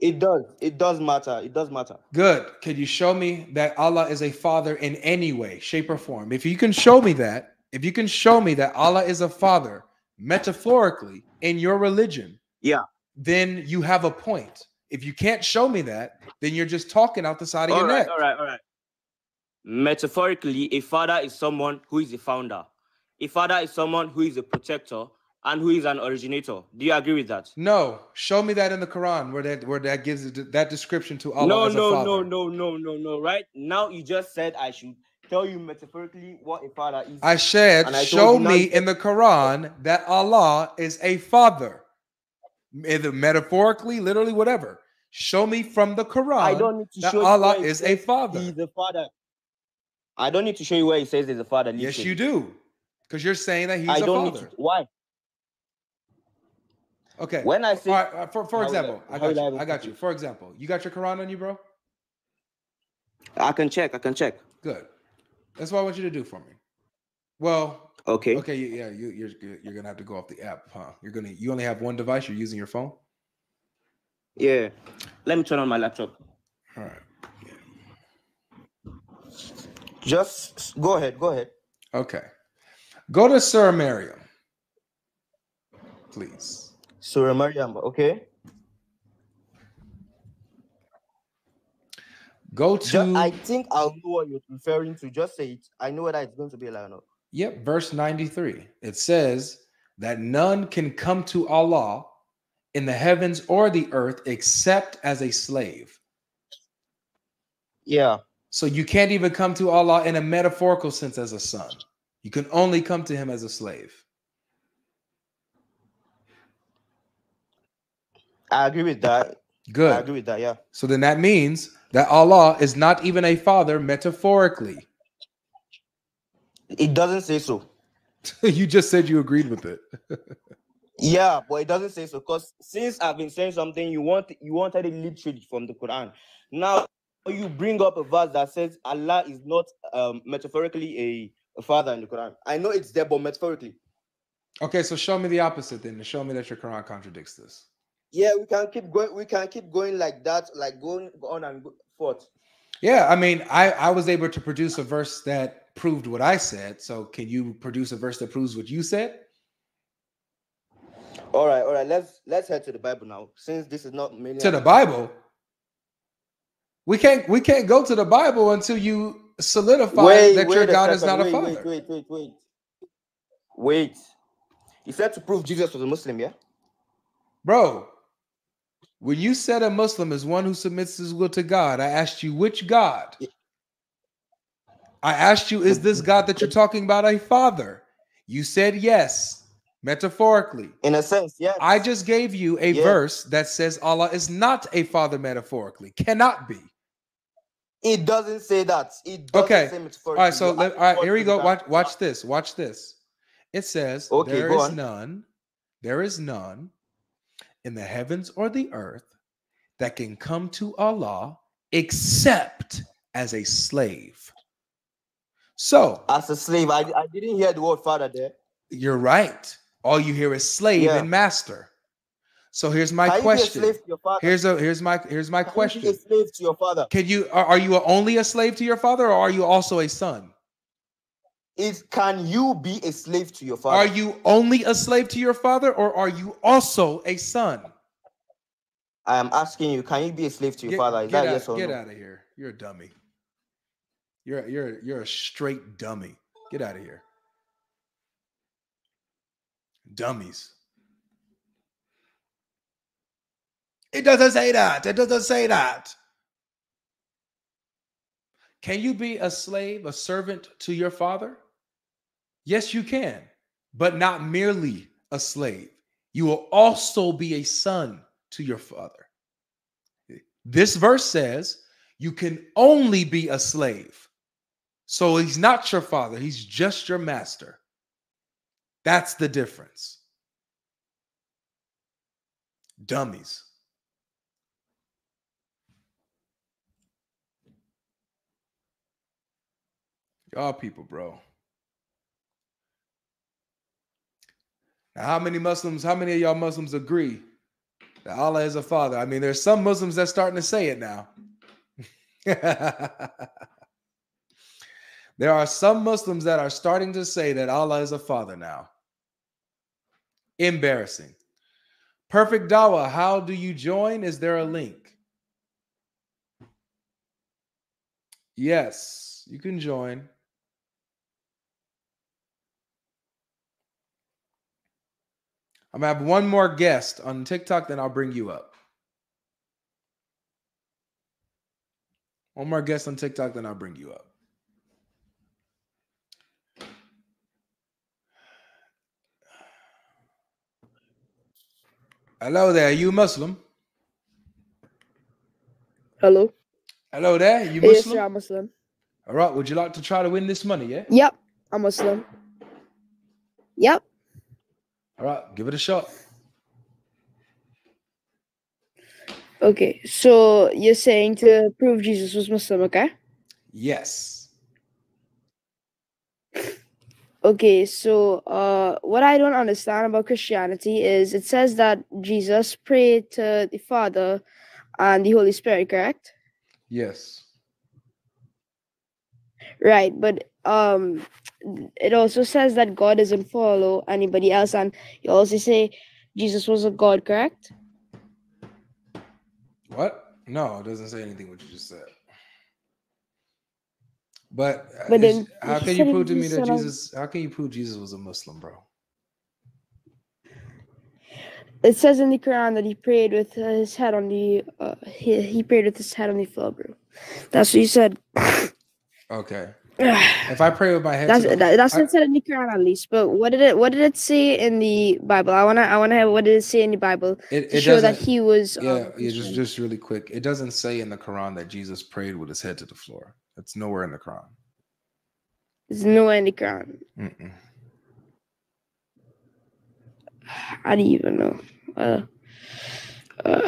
It does. It does matter. It does matter. Good. Can you show me that Allah is a father in any way, shape, or form? If you can show me that, if you can show me that Allah is a father metaphorically in your religion, Yeah. then you have a point. If you can't show me that, then you're just talking out the side of All your right, neck. all right, all right. Metaphorically, a father is someone who is a founder. A father is someone who is a protector and who is an originator. Do you agree with that? No, show me that in the Quran where that where that gives that description to Allah no, as a no, father. no, no, no, no, no. Right now, you just said I should tell you metaphorically what a father is. I said, I show me in the Quran that Allah is a father, either metaphorically, literally, whatever. Show me from the Quran I don't need to that show you Allah is a father. He's a father. I don't need to show you where he says he's a father. Yes, you do, because you're saying that he's I a don't need father. to. Why? Okay. When I see, right, uh, for, for How will I- example, I got you. I got you. For example, you got your Quran on you, bro. I can check, I can check. Good. That's what I want you to do for me. Well, Okay. okay, yeah, you, you're you're gonna have to go off the app, huh? You're gonna you only have one device. You're using your phone. Yeah. Let me turn on my laptop. All right. Just go ahead. Go ahead. Okay. Go to Surah Maryam, please. Surah Maryam. Okay. Go to Ju- I think I'll know what you're referring to. Just say it. I know whether it's going to be a lie or not. yep, verse 93. It says that none can come to Allah in the heavens or the earth except as a slave. Yeah. So you can't even come to Allah in a metaphorical sense as a son. You can only come to him as a slave. I agree with that. Good. I agree with that. Yeah. So then that means that Allah is not even a father metaphorically. It doesn't say so. you just said you agreed with it. Yeah, but it doesn't say so. Because since I've been saying something, you want you wanted it literally from the Quran. Now you bring up a verse that says Allah is not um, metaphorically a, a father in the Quran. I know it's there, but metaphorically. okay, so show me the opposite then. Show me that your Quran contradicts this. Yeah, we can keep going. We can keep going like that, like going on and forth. Yeah, I mean, I I was able to produce a verse that proved what I said. So can you produce a verse that proves what you said? All right, all right. Let's let's head to the Bible now, since this is not To the Bible. We can't we can't go to the Bible until you solidify Wait, that wait your God is second, not a father. Wait, wait, wait, wait. Wait. You said to prove Jesus was a Muslim, yeah? Bro, when you said a Muslim is one who submits his will to God, I asked you which God? I asked you, is this God that you're talking about a father? You said yes, metaphorically. In a sense, yes. I just gave you a Yeah. verse that says Allah is not a father metaphorically, cannot be. It doesn't say that. It doesn't Okay. say metaphorically. right, so let, all right, here we go. Watch, watch this. Watch this. It says, Okay, There is on. none, there is none in the heavens or the earth that can come to Allah except as a slave. So As a slave, I, I didn't hear the word father there. you're right. All you hear is slave Yeah. and master. So here's my Can you a question. slave to your father? Here's a here's my here's my Can question. a slave to your father? Can you are, are you only a slave to your father or are you also a son? Is can you be a slave to your father? Are you only a slave to your father or are you also a son? I am asking you, can you be a slave to your Get, father? Is get that out, yes or get no? out of here. You're a dummy. You're you're you're a straight dummy. Get out of here. Dummies. It doesn't say that. It doesn't say that. Can you be a slave, a servant to your father? Yes, you can, but not merely a slave. You will also be a son to your father. This verse says you can only be a slave. So he's not your father, he's just your master. That's the difference. Dummies. Y'all people, bro. How many Muslims, how many of y'all Muslims agree that Allah is a father? I mean, there's some Muslims that's starting to say it now. there are some Muslims that are starting to say that Allah is a father now. Embarrassing. Perfect Dawa, how do you join? Is there a link? Yes, you can join. I'm gonna have one more guest on TikTok, then I'll bring you up. One more guest on TikTok, then I'll bring you up. Hello there, you Muslim? Hello. Hello there, you Yes, Muslim? sir, I'm Muslim. All right, would you like to try to win this money? Yeah. Yep, I'm Muslim. Yep. All right, give it a shot. Okay, so you're saying to prove Jesus was Muslim, okay? Yes. Okay, so uh, what I don't understand about Christianity is it says that Jesus prayed to the Father and the Holy Spirit, correct? Yes. Right, but um, it also says that God doesn't follow anybody else, and you also say Jesus was a God, correct? What? No, it doesn't say anything what you just said. But, uh, But then how can you prove to me that of- Jesus? How can you prove Jesus was a Muslim, bro? It says in the Quran that he prayed with his head on the uh, he, he prayed with his head on the floor, bro. That's what you said. Okay. That's If I pray with my head, to the- that, that's what I- it said in the Quran at least. But what did it what did it say in the Bible? I wanna I wanna have what did it say in the Bible it, it show that he was yeah, um, yeah. Just just really quick. It doesn't say in the Quran that Jesus prayed with his head to the floor. It's nowhere in the Quran. There's nowhere in the Quran. Mm-mm. I don't even know. Uh, uh,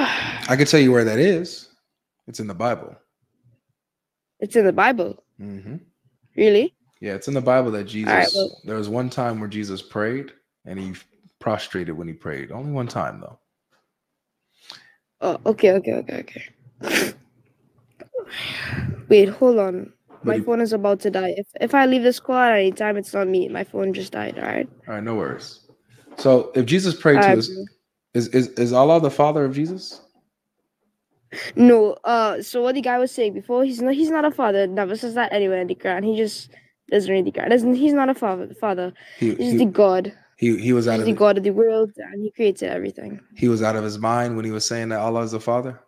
I can tell you where that is. It's in the Bible. it's in the Bible. hmm Really? Yeah, it's in the Bible that Jesus. right, well- there was one time where Jesus prayed, and he prostrated when he prayed. Only one time though. Oh, okay, okay, okay, okay. Wait, hold on. My he- phone is about to die. If if I leave this call at any time, it's not me. My phone just died. All right. All right, no worries. So if Jesus prayed to his, bro. is is is Allah the Father of Jesus? No. Uh. So what the guy was saying before, he's not. He's not a father. Never says that anywhere in the Quran. He just doesn't read the Quran. Doesn't. He's not a father. Father. He He's he, the God. he, he was out He's of the the, God of the world, and he created everything. he was out of his mind when he was saying that Allah is the Father.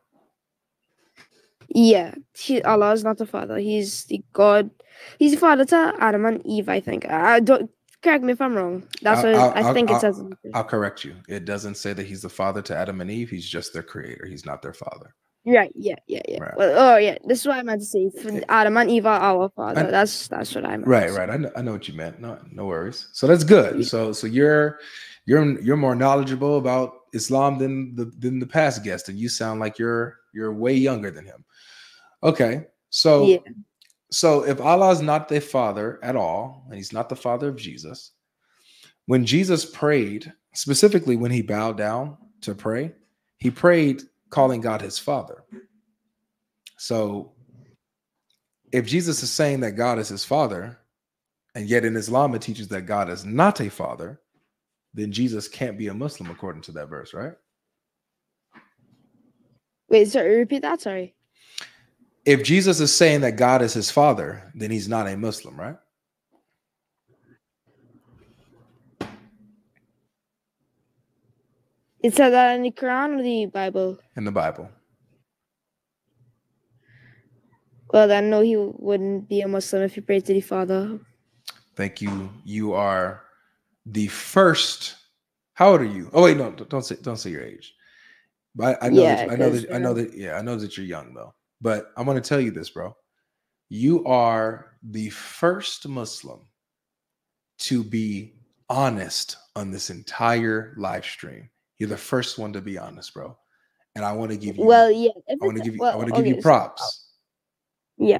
Yeah. He, Allah is not the father. He's the God. He's the father to Adam and Eve. I think. I don't. Correct me if I'm wrong. That's I'll- what I'll- I think I'll- it says. in the Quran. I'll correct you. It doesn't say that he's the father to Adam and Eve. He's just their creator. He's not their father. Right. Yeah. Yeah. Yeah. Right. Well, oh yeah. This is what I meant to say. For Adam and Eve are our father. I- that's that's what I meant. Right, right. I know, I know what you meant. No, no worries. So that's good. So, so you're you're you're more knowledgeable about Islam than the than the past guest, and you sound like you're you're way younger than him. Okay, so Yeah. so if Allah is not the father at all, and He's not the father of Jesus, when Jesus prayed, specifically when he bowed down to pray, he prayed calling God his father. So if Jesus is saying that God is his father, and yet in Islam it teaches that God is not a father, then Jesus can't be a Muslim according to that verse, right? Wait. Sorry. Repeat that. Sorry. If Jesus is saying that God is his father, then he's not a Muslim, right? It said that in the Quran or the Bible. In the Bible. Well, then no, he wouldn't be a Muslim if he prayed to the Father. Thank you. You are the first. How old are you? Oh wait, no, don't say don't say your age. But I, I know Yeah, that, I know that I know that yeah, I know that you're young though. But I'm gonna tell you this, bro. You are the first Muslim to be honest on this entire live stream. You're the first one to be honest, bro. And I want to give you Well, yeah. I want to give you well, I want to give okay, you so- props. yeah.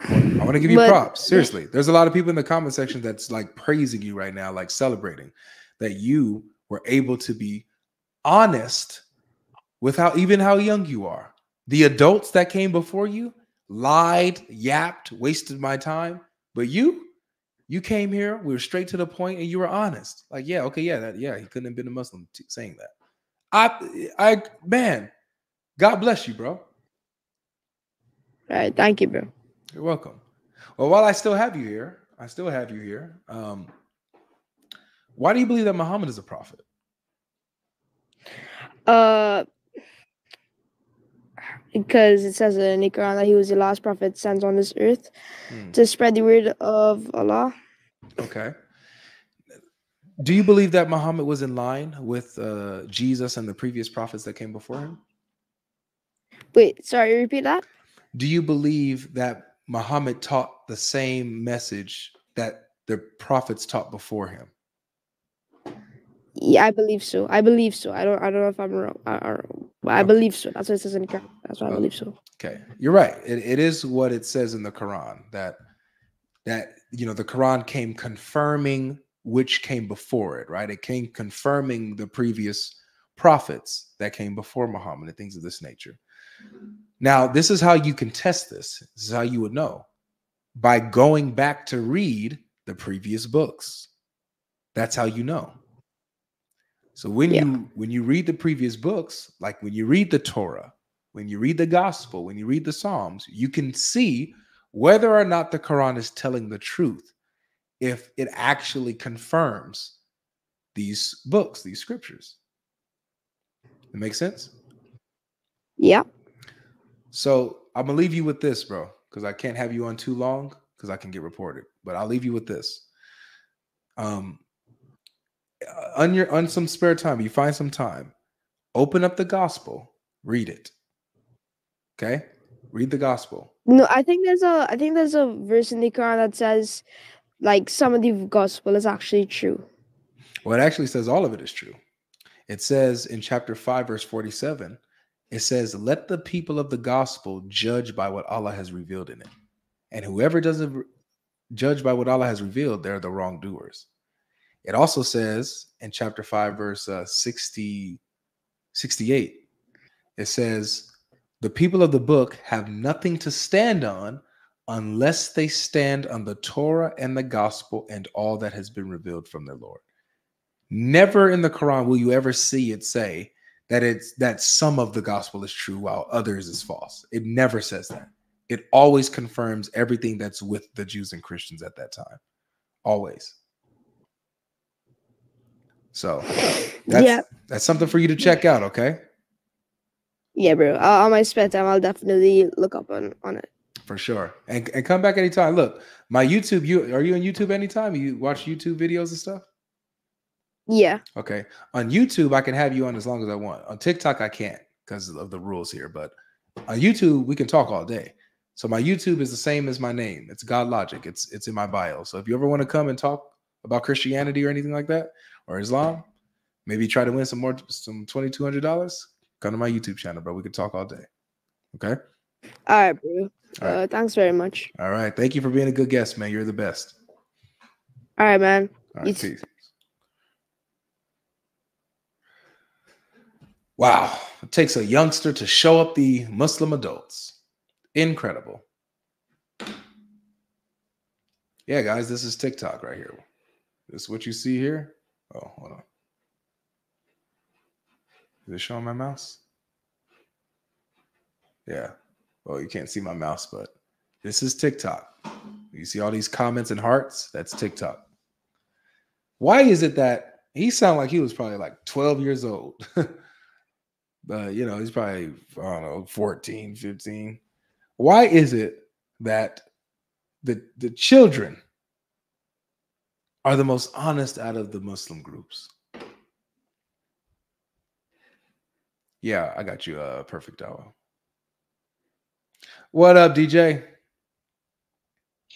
I want to give you But- props. Seriously. There's a lot of people in the comment section that's like praising you right now, like celebrating that you were able to be honest with how even how young you are. The adults that came before you lied, yapped, wasted my time, but you you came here, we were straight to the point and you were honest. Like, yeah, okay, yeah, that yeah, he couldn't have been a Muslim t- saying that. I I man, God bless you, bro. All right. Thank you, bro. You're welcome. Well, while I still have you here, I still have you here. Um, why do you believe that Muhammad is a prophet? Uh, because it says in the Quran that he was the last prophet sent on this earth Hmm, to spread the word of Allah. Okay. Do you believe that Muhammad was in line with uh, Jesus and the previous prophets that came before him? Wait, sorry, repeat that. Do you believe that Muhammad taught the same message that the prophets taught before him? Yeah, I believe so. I believe so. I don't. I don't know if I'm wrong. I, I, but I believe so. That's what it says in the Quran. That's why I Oh. believe so. Okay, you're right. It, it is what it says in the Quran that that you know the Quran came confirming which came before it, right? It came confirming the previous prophets that came before Muhammad and things of this nature. Now, this is how you can test this. This is how you would know by going back to read the previous books. That's how you know. So when Yeah. you when you read the previous books, like when you read the Torah, when you read the gospel, when you read the Psalms, you can see whether or not the Quran is telling the truth if it actually confirms these books, these scriptures. It makes sense? Yeah. So I'm gonna leave you with this, bro, because I can't have you on too long because I can get reported. But I'll leave you with this. Um, on your on some spare time, you find some time, open up the gospel, read it. Okay, read the gospel. No, I think there's a I think there's a verse in the Quran that says like some of the gospel is actually true. Well, it actually says all of it is true. It says in chapter 5, verse 47, it says, Let the people of the gospel judge by what Allah has revealed in it. And whoever doesn't judge by what Allah has revealed, they're the wrongdoers. It also says in chapter 5, verse uh, 60, 68, it says, The people of the book have nothing to stand on unless they stand on the Torah and the gospel and all that has been revealed from their Lord. Never in the Quran will you ever see it say that it's that some of the gospel is true while others is false. It never says that. It always confirms everything that's with the Jews and Christians at that time. Always. So that's Yeah. that's something for you to check out, okay? Yeah, bro. Uh, on my spare time, I'll definitely look up on on it. For sure. And and come back anytime. Look, my YouTube, you are you on YouTube anytime? You watch YouTube videos and stuff? Yeah. Okay. On YouTube, I can have you on as long as I want. On TikTok, I can't because of the rules here. But on YouTube, we can talk all day. So my YouTube is the same as my name. It's God Logic. It's it's in my bio. So if you ever want to come and talk about Christianity or anything like that, or Islam, maybe try to win some more some twenty two hundred dollars, come to my YouTube channel, bro. We could talk all day. Okay. All right, bro. All right. Uh, thanks very much. All right. Thank you for being a good guest, man. You're the best. All right, man. All right. Peace. Wow. It takes a youngster to show up the Muslim adults. Incredible. Yeah, guys, this is TikTok right here. This is what you see here. Oh, hold on. Is it showing my mouse? Yeah. Well, you can't see my mouse, but this is TikTok. You see all these comments and hearts? That's TikTok. Why is it that he sounded like he was probably like 12 years old? but you know, he's probably, I don't know, 14, 15. Why is it that the the children are the most honest out of the Muslim groups? Yeah, I got you a Perfect Dawa. What up, DJ?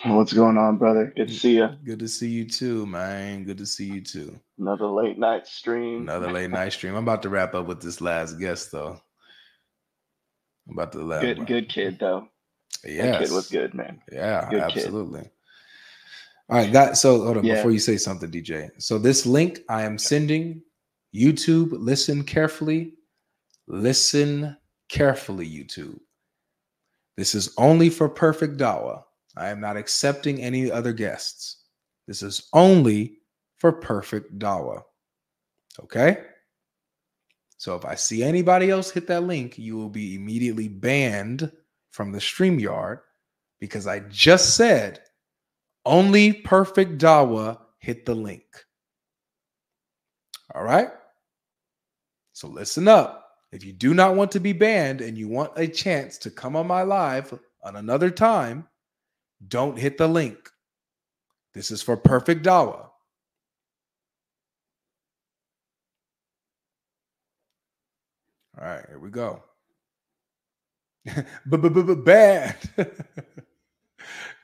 What's going on, brother? Good to see you. Good to see you too, man. Good to see you too. Another late night stream. Another late night stream. I'm about to wrap up with this last guest, though. I'm about to let Good, good kid though. Yeah, Yes. kid was good, man. Yeah, Good kid. absolutely. All right, got so hold on Yeah. before you say something, DJ. So this link I am sending YouTube. Listen carefully. Listen carefully, YouTube. This is only for perfect dawa. I am not accepting any other guests. This is only for perfect dawa. Okay? So if I see anybody else hit that link, you will be immediately banned from the StreamYard because I just said only perfect dawa hit the link. All right? So listen up. If you do not want to be banned and you want a chance to come on my live on another time, don't hit the link. This is for perfect dawa. All right, here we go. Bad.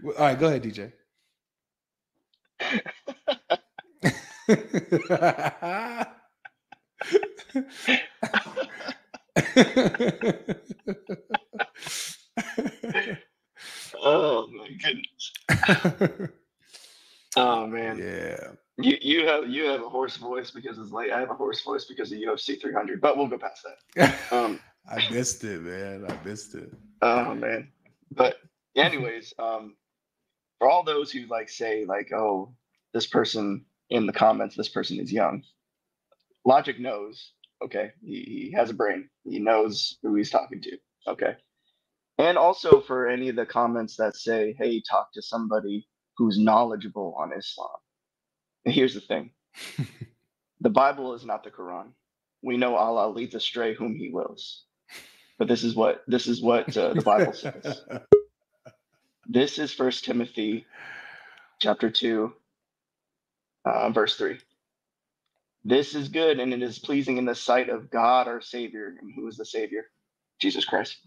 All right, go ahead, DJ. Oh my goodness. Oh man. Yeah. You you have you have a hoarse voice because it's late. I have a hoarse voice because of UFC 300, but we'll go past that. Um, I missed it, man. I missed it. Oh man. But anyways, um for all those who like say like, oh, this person in the comments, this person is young. Logic knows, okay, he, he has a brain. He knows who he's talking to. Okay. And also for any of the comments that say, hey, talk to somebody who's knowledgeable on Islam. And here's the thing. the Bible is not the Quran. we know Allah leads astray whom He wills. But this is what this is what uh, the Bible says. This is First Timothy, chapter two, uh, verse three. This is good and it is pleasing in the sight of God our Savior. And who is the Savior? Jesus Christ.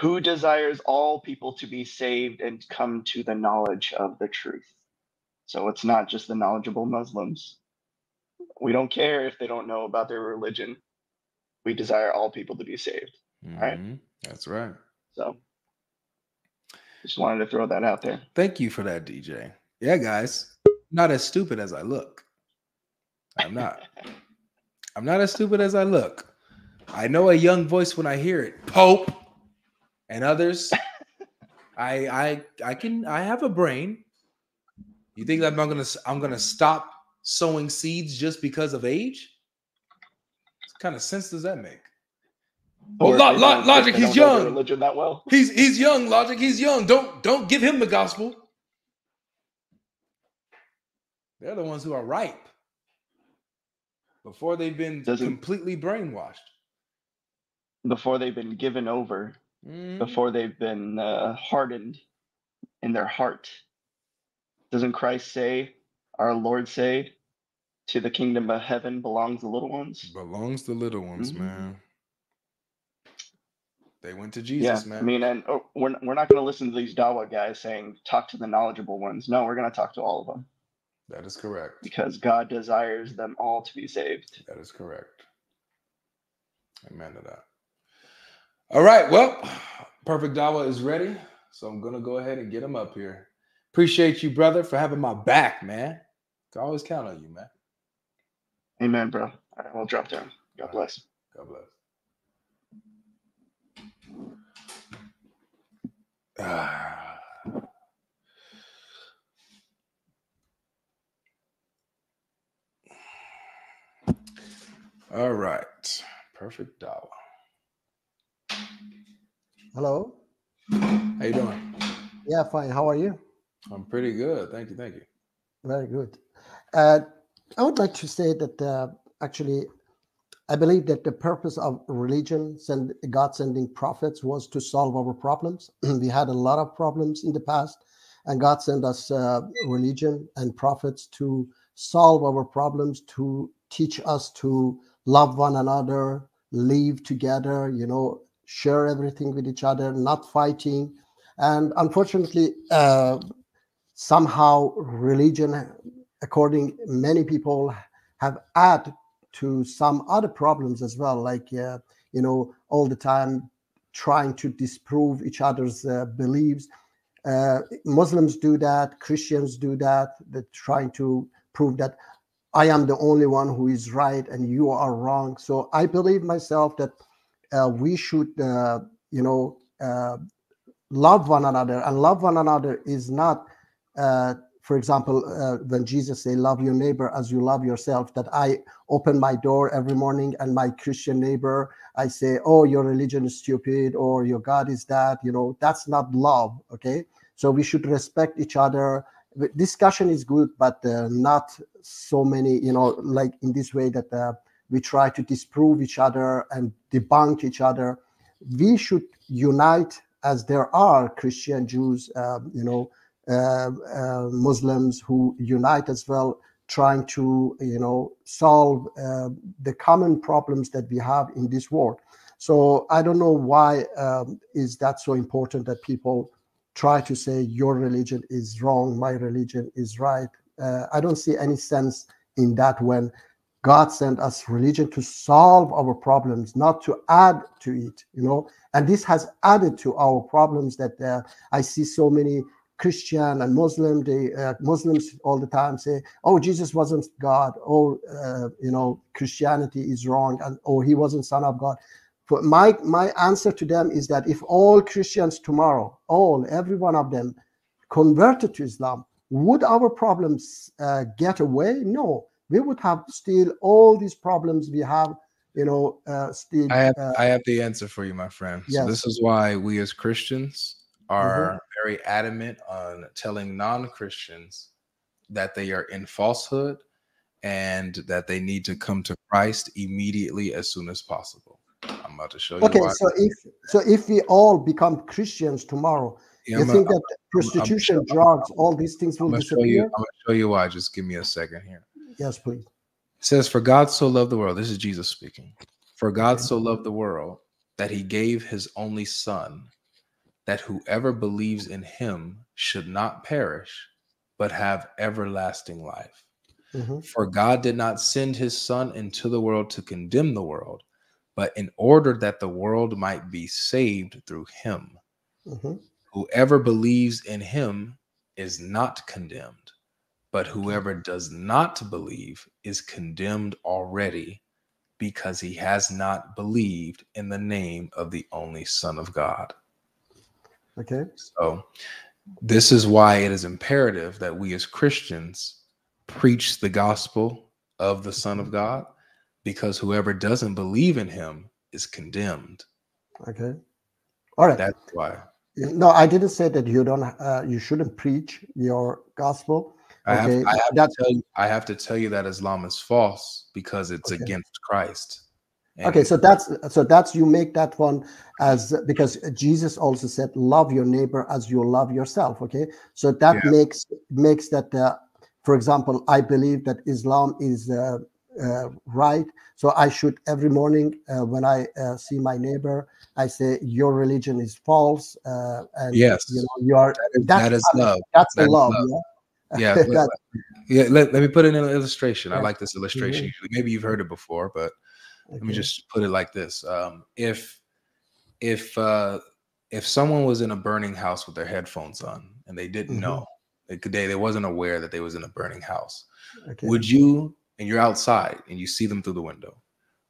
Who desires all people to be saved and come to the knowledge of the truth. So it's not just the knowledgeable Muslims. We don't care if they don't know about their religion. We desire all people to be saved. Right? Mhm. That's right. So just wanted to throw that out there. Thank you for that, DJ. Yeah, guys, not as stupid as I look. I'm not. I'm not as stupid as I look. I know a young voice when I hear it. Pope and others. I I I can I have a brain. You think that I'm gonna I'm gonna stop sowing seeds just because of age? What kind of sense does that make? Oh, Or lo- lo- logic, he's don't know their young. Religion that well. He's he's young, logic. He's young. Don't don't give him the gospel. They're the ones who are ripe before they've been Doesn't- completely brainwashed. Before they've been given over, Mhm. before they've been uh, hardened in their heart. Doesn't Christ say, our Lord say, to the kingdom of heaven belongs the little ones? Belongs the little ones, Mhm. man. They went to Yeah, man. I mean, and oh, we're, we're not going to listen to these Dawa guys saying, talk to the knowledgeable ones. No, we're going to talk to all of them that is correct. because God desires them all to be saved. That is correct. Amen to that. All right. Well, Perfect Dawa is ready. So I'm going to go ahead and get him up here. Appreciate you, brother, for having my back, man. Can always count on you, man. Amen, bro. All right, we'll drop down. God bless. God bless. Ah. All right. Perfect Dawa. Hello. How you doing? Yeah, fine. How are you? I'm pretty good. Thank you. Thank you. Very good. Uh, I would like to say that uh, actually, I believe that the purpose of religion, send God sending prophets, was to solve our problems. we had a lot of problems in the past, and God sent us uh, religion and prophets to solve our problems, to teach us to love one another, live together, you know, share everything with each other, not fighting. And unfortunately, uh, somehow religion, according many people, have add to some other problems as well, like uh, you know, all the time trying to disprove each other's uh, beliefs. Uh, Muslims do that, Christians do that. They're trying to prove that I am the only one who is right and you are wrong. So I believe myself that uh, we should, uh, you know, uh, love one another. And love one another is not, uh, for example, uh, when Jesus say, "Love your neighbor as you love yourself." That I open my door every morning, and my Christian neighbor, I say, "Oh, your religion is stupid," or "Your God is that." You know, that's not love. Okay, so we should respect each other. Discussion is good, but uh, not so many. You know, like in this way that uh, we try to disprove each other and debunk each other. We should unite as there are Christian Jews, um, you know, uh, uh, Muslims who unite as well, trying to, you know, solve uh, the common problems that we have in this world. So I don't know why um, is that so important that people try to say your religion is wrong, my religion is right. Uh, I don't see any sense in that when God sent us religion to solve our problems, not to add to it, you know. And this has added to our problems that uh, I see so many Christian and Muslim, they uh, Muslims all the time say, "Oh, Jesus wasn't God. Oh, uh, you know, Christianity is wrong, and oh, he wasn't Son of God." For my my answer to them is that if all Christians tomorrow, all every one of them, converted to Islam, would our problems uh, get away? No, we would have still all these problems we have. You know, uh, still. I have uh, I have the answer for you, my friend. So this is why we as Christians are Mhm. very adamant on telling non-Christians that they are in falsehood and that they need to come to Christ immediately as soon as possible. I'm about to show you Okay, why. so if so if we all become Christians tomorrow, Yeah, you I'm a- think that I'm- I'm- prostitution, drugs, all these things will I'm show you. disappear? I'm gonna show you why. Just give me a second here. Yes, please. It says, For God so loved the world. This is Jesus speaking. For God so loved the world that he gave his only son, that whoever believes in him should not perish, but have everlasting life. Mhm. For God did not send his son into the world to condemn the world, but in order that the world might be saved through him. Mhm. Whoever believes in him is not condemned, but whoever does not believe is condemned already because he has not believed in the name of the only Son of God. Okay. So, this is why it is imperative that we as Christians preach the gospel of the Son of God because whoever doesn't believe in him is condemned. Okay. All right. That's why. No, I didn't say that you don't. Uh, you shouldn't preach your gospel. I have, Okay. I have that, to tell you, I have to tell you that Islam is false because it's Okay. against Christ. okay. So that's so that's you make that one as because Jesus also said, "Love your neighbor as you love yourself." Okay. So that Yeah. makes makes that. Uh, for example, I believe that Islam is uh, right. So I should every morning uh, when I uh, see my neighbor, I say, "Your religion is false," uh, and Yes. you know you are. that is, That's that is love. That's That the love. love. Yeah. Yeah, let, yeah. Let, let me put it in an illustration. I like this illustration. Mhm. Maybe you've heard it before, but let me just put it like this: um, if if uh, if someone was in a burning house with their headphones on and they didn't Mhm. know, they they, they wasn't aware that they was in a burning house, Okay. would you and you're outside and you see them through the window,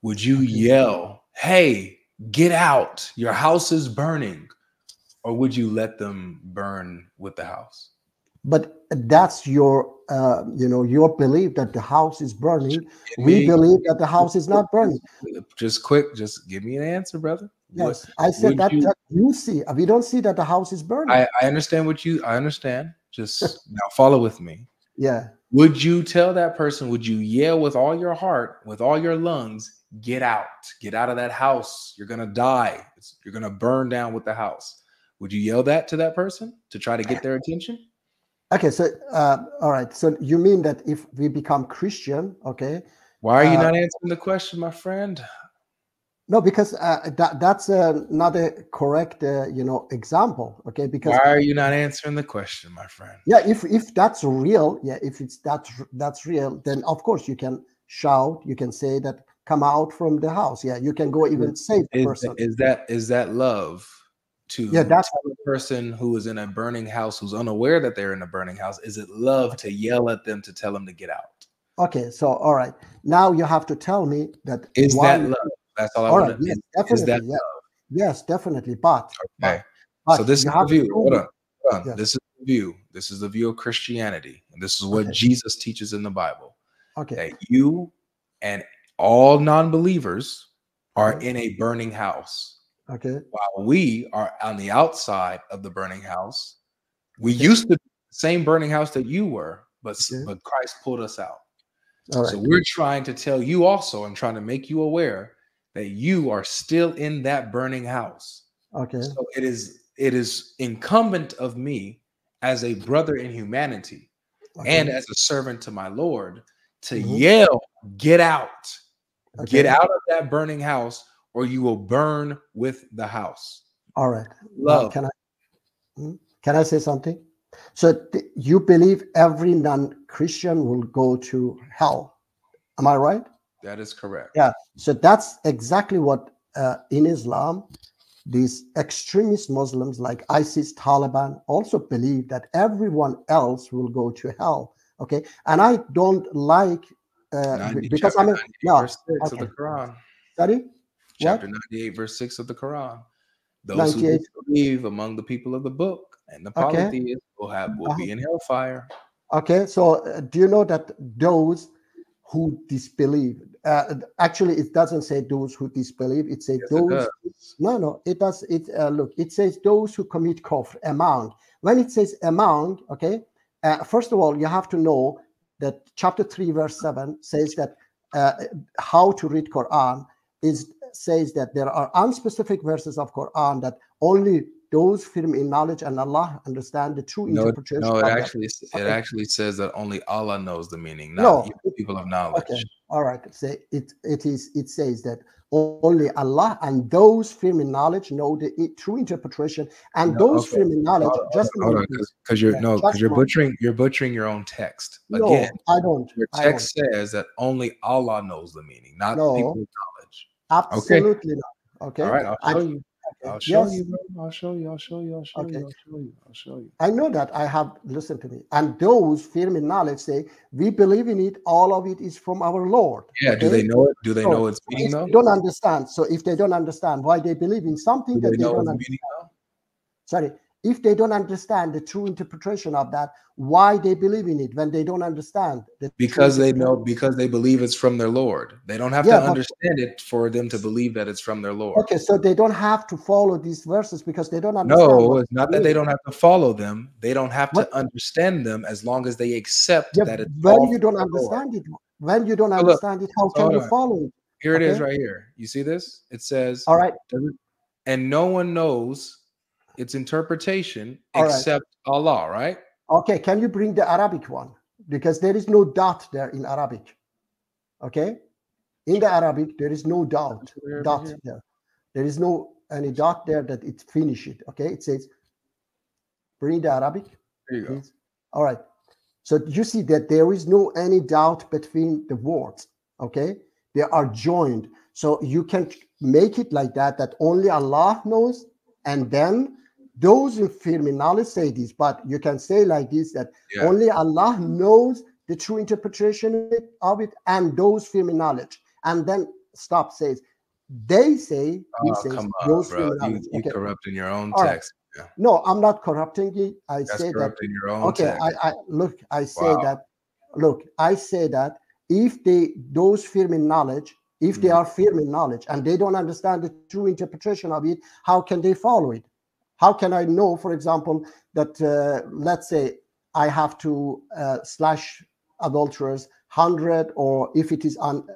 would you yell, "Hey, get out! Your house is burning," or would you let them burn with the house? but that's your uh, you know your belief that the house is burning Give we me- believe that the house is not burning Just quick, just give me an answer, brother. What- yes i said that, you- that you see we don't see that the house is burning I, I understand what you I understand. Just now follow with me. yeah Would you tell that person, would you yell with all your heart, with all your lungs, get out, get out of that house? You're gonna die. It's- you're gonna burn down with the house. Would you yell that to that person to try to get their attention? okay so uh, all right so you mean that if we become christian okay Why are you Uh, not answering the question, my friend? No because uh, that, that's uh, not a correct uh, you know example okay because Why are you not answering the question, my friend? yeah if if that's real yeah if it's that's that's real then of course you can shout you can say that come out from the house yeah you can go even save the Is, person is that is that love to Yeah, that's- tell a person who is in a burning house who's unaware that they're in a burning house? Is it love to yell at them to tell them to get out? Okay, so all right. Now you have to tell me that Is that love? That's all I All want right, to yes. Definitely. that yeah. Yes, definitely. But, okay? but so this is the view. Hold on. Hold on. Yes. This is the view. This is the view of Christianity, and this is what Okay. Jesus teaches in the Bible. Okay. That you and all non-believers are Okay. in a burning house. Okay. while we are on the outside of the burning house. We used to be the same burning house that you were, but Okay. but Christ pulled us out. All So we're trying to tell you also and trying to make you aware that you are still in that burning house. Okay. So it is it is incumbent of me as a brother in humanity and as a servant to my Lord to Mhm. yell, get out. Get out of that burning house or you will burn with the house. All right. Now, Love. can I Hmm? can I say something? So th- you believe every non-Christian will go to hell. Am I right? That is correct. Yeah. So that's exactly what uh, in Islam these extremist Muslims like ISIS, Taliban also believe that everyone else will go to hell. Okay, and I don't like uh, because I'm a 98, no. verse 6 of the Quran. Sorry. Chapter 98, verse 6 of the Quran. Those who 98. disbelieve among the people of the book and the Okay. polytheists will have will be in hellfire. Okay, so uh, do you know that those who disbelieve, uh, actually, it doesn't say those who disbelieve. It says Yes, those. does. no, no, it does. It uh, look. It says those who commit kufr among. When it says among, okay. Uh, first of all, you have to know that chapter 3 verse 7 says that uh, how to read quran is says that there are unspecific verses of quran that only those firm in knowledge and allah understand the true No, interpretation no, it of actually it actually says that only Allah knows the meaning, not No, you people of knowledge. okay all right say it it is it says that only allah and those firm in knowledge know the i- true interpretation and No, those okay. firm in knowledge Hold just a hold on, because you're Yeah, no, because you're butchering you're butchering your own text. no Again, i don't your I don't. text says that only Allah knows the meaning, not No. people with knowledge. absolutely not okay All right, I'll I- show you. Okay, I'll show yes. you. I'll show you. I'll show you. I'll show Okay. you. I'll show you. I'll show you. I know that I have listened to me, and those firm in knowledge say we believe in it. All of it is from our Lord. Yeah. Do they know it? Do they So, know its meaning if though? they don't understand, so if they don't understand why they believe in something Do that they they know don't its understand, meaning sorry, if they don't understand the true interpretation of that, why they believe in it when they don't understand the Because they know. Because they believe it's from their Lord. They don't have Yeah, to understand it for them to believe that it's from their Lord. Okay, so they don't have to follow these verses because they don't understand. No, it's not that they don't have to follow them. They don't have What? to understand them as long as they accept Yeah, that it's when you don't the Lord. understand it, when you don't So look, understand it, how can you follow it? Here it is Okay. right here. You see this? It says, All right. and no one knows its interpretation All right. except Allah, right? Okay, can you bring the Arabic one? Because there is no dot there in Arabic. Okay? In the Arabic, there is no doubt, Over dot here. there. There is no any dot there that it finishes. it. Okay, it says bring the Arabic. There you go. please. All right. So you see that there is no any doubt between the words. Okay, they are joined. So you can make it like that. That only Allah knows, and then those in knowledge say this. But you can say like this that Yeah. only Allah knows the true interpretation of it, and those firm knowledge. And then stop says they say he Oh, says come on, those bro. You, you Okay. corrupting your own All right. text. Yeah. No, I'm not corrupting it. I That's say that your own okay text. I, I look i say Wow. that look i say that if they those firm in knowledge if they Mhm. are firm in knowledge and they don't understand the true interpretation of it how can they follow it how can i know for example that uh, let's say i have to uh, slash adulterers 100 or if it is un,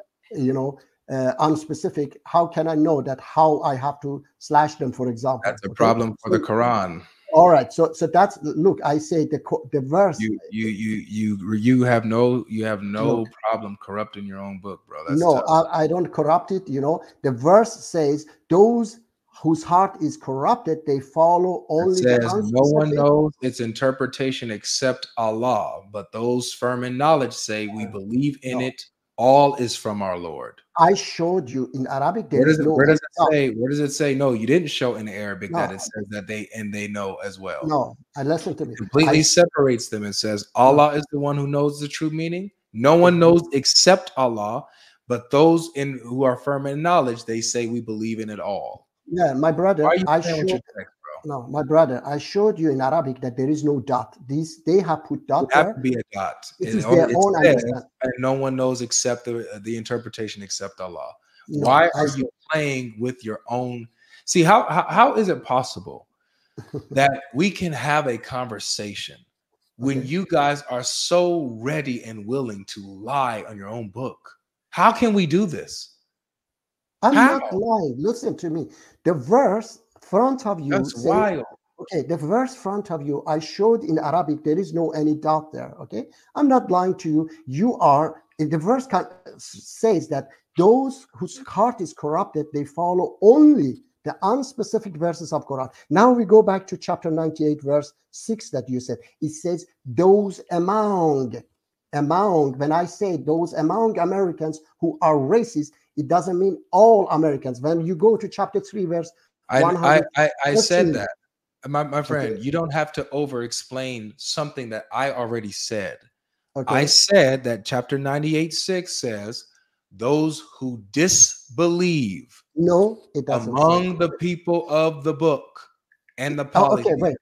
you know uh, unspecific how can i know that how i have to slash them for example That's a problem for the Quran. All right so so that's look i say the the verse You you you you you have no you have no Look. problem corrupting your own book, bro. That's no. I, I don't corrupt it you know the verse says those whose heart is corrupted they follow It only the says no one knows its interpretation except Allah, but those firm in knowledge say we believe in No. it. All is from our Lord. i showed you in arabic there Where does it, no where does it say? Where does it say? No, you didn't show in Arabic that it says that they and they know as well. no I listen to me completely I, separates them and says Allah is the one who knows the true meaning. No one knows except Allah, but those in who are firm in knowledge, they say we believe in it all. yeah my brother Why are you i showed your text, bro? No my brother i showed you in arabic that there is no dot these they have put dot would have there to be a dot. it is their own understanding and no one knows except the, the interpretation except Allah. no Why are you playing with your own? See how how, how is it possible that we can have a conversation when Okay. you guys are so ready and willing to lie on your own book? How can we do this? i'm How? not lying listen to me the verse front of you That's say wild. Okay, the verse front of you, I showed in Arabic, there is no any doubt there. Okay, I'm not lying to you. You are, the verse says that those whose heart is corrupted, they follow only the unspecific verses of Quran. Now we go back to chapter 98, verse 6 that you said. It says, those among, among, when I say those among Americans who are racist, it doesn't mean all Americans. When you go to chapter 3, verse I, I, I, I said that. My, my friend, Okay. you don't have to over explain something that I already said. Okay. I said that chapter 98 6 says, Those who disbelieve no, it doesn't. among the people of the book and the Oh, okay, polytheists. wait.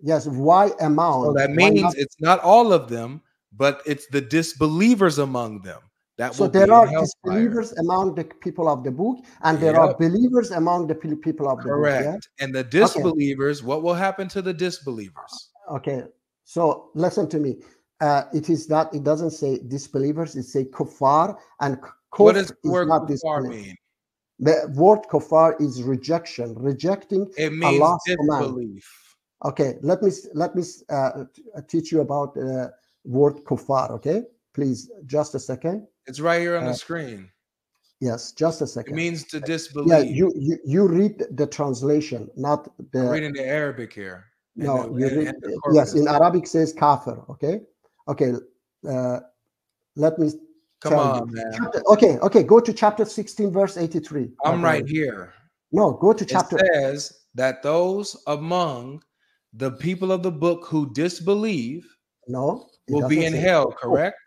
Yes, why amount? So that means not- it's not all of them, but it's the disbelievers among them that so there are disbelievers among the people of the book, and there are believers among the people of the book. Yeah? Correct. And the disbelievers, what will happen to the disbelievers? Okay. So listen to me. uh, it is not. It doesn't say disbelievers. It say kuffar, and k- What does kufr the is word disbelief. mean? The word kuffar is rejection, rejecting It means Allah's command. Okay, let me let me uh, teach you about uh, word kuffar. Okay, please, just a second. It's right here on Uh, the screen. Yes, just a second. It means to Yeah, disbelieve. you you you read the translation, not I'm the reading the Arabic here. no. the- You read yes. In Arabic says kafir. Okay, okay. Uh, let me Come tell on, you. man. Chapter, okay, okay. Go to chapter sixteen, verse eighty-three. I'm right here. No, go to chapter. It says that those among the people of the book who disbelieve No, will be in hell, kufr. correct?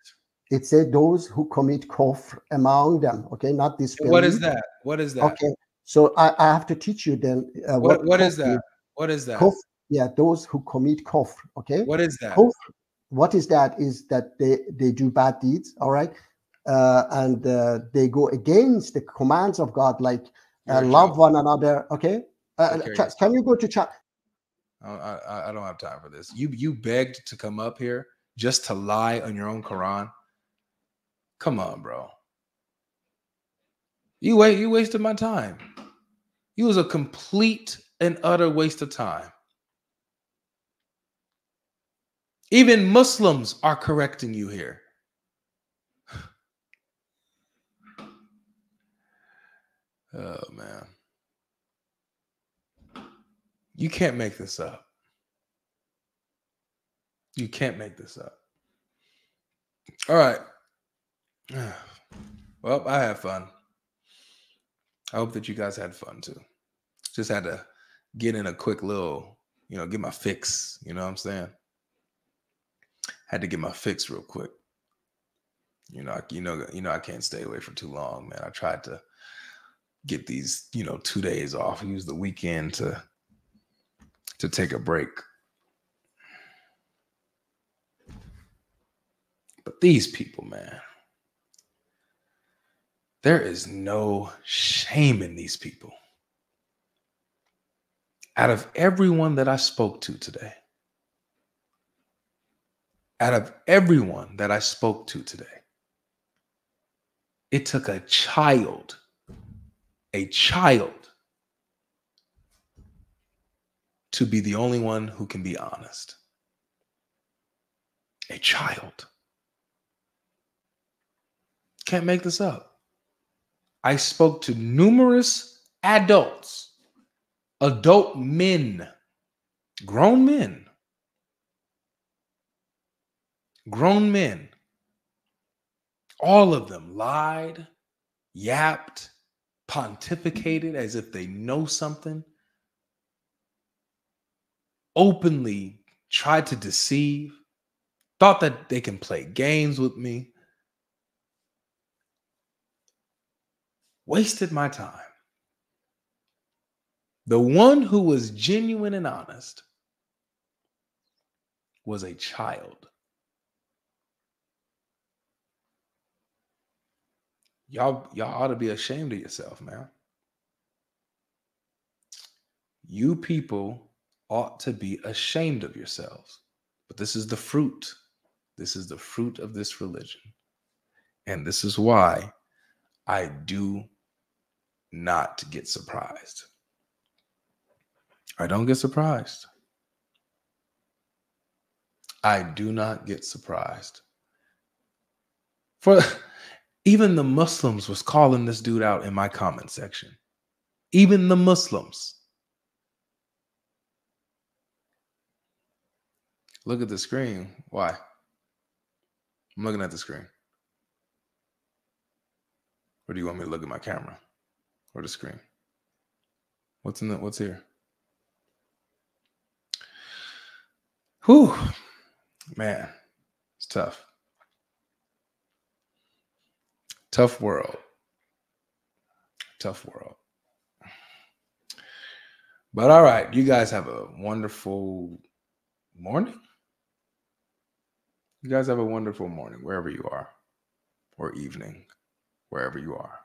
It said those who commit kufr among them. Okay, not this. What is that? What is that? Okay, so I, I have to teach you then uh, What what, what is that? What is that? Kufr, yeah, those who commit kufr. Okay, What is that? Kufr, what is that? Is that they they do bad deeds? All right, uh, and uh, they go against the commands of God, like uh, love one another. Okay, uh, Take care of ca- yourself. can you go to chat? I, I, I don't have time for this. You you begged to come up here just to lie on your own Quran. Come on, bro. You wait. You wasted my time. You was a complete and utter waste of time. Even Muslims are correcting you here. Oh man. You can't make this up. You can't make this up. All right. Well, I had fun. I hope that you guys had fun too. Just had to get in a quick little, you know, get my fix. You know what I'm saying? Had to get my fix real quick. You know, I, you know, you know, I can't stay away for too long, man. I tried to get these, you know, two days off. Use the weekend to to take a break. But these people, man, there is no shame in these people. Out of everyone that I spoke to today, out of everyone that I spoke to today, it took a child, a child, to be the only one who can be honest. A child. Can't make this up. I spoke to numerous adults, adult men, grown men, grown men. All of them lied, yapped, pontificated as if they know something, openly tried to deceive, thought that they can play games with me. Wasted my time. The one who was genuine and honest was a child. Y'all, y'all ought to be ashamed of yourself, man. You people ought to be ashamed of yourselves. But this is the fruit. This is the fruit of this religion. And this is why I do not get surprised. I don't get surprised. I do not get surprised. For even the Muslims was calling this dude out in my comment section. Even the Muslims. Look at the screen. Why? I'm looking at the screen. Or do you want me to look at my camera or the screen? What's in the what's here? Whew. Man, it's tough. Tough world. Tough world. But all right, you guys have a wonderful morning. You guys have a wonderful morning wherever you are, or evening, wherever you are.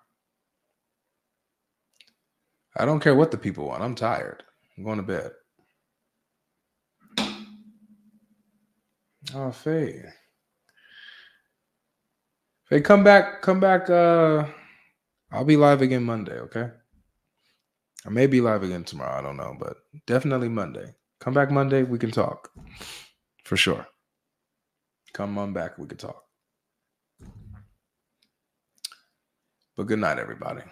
I don't care what the people want. I'm tired. I'm going to bed. Oh, Faye. Hey, come back, come back. Uh, I'll be live again Monday. Okay. I may be live again tomorrow. I don't know, but definitely Monday. Come back Monday. We can talk for sure. Come on back. We can talk. But good night, everybody.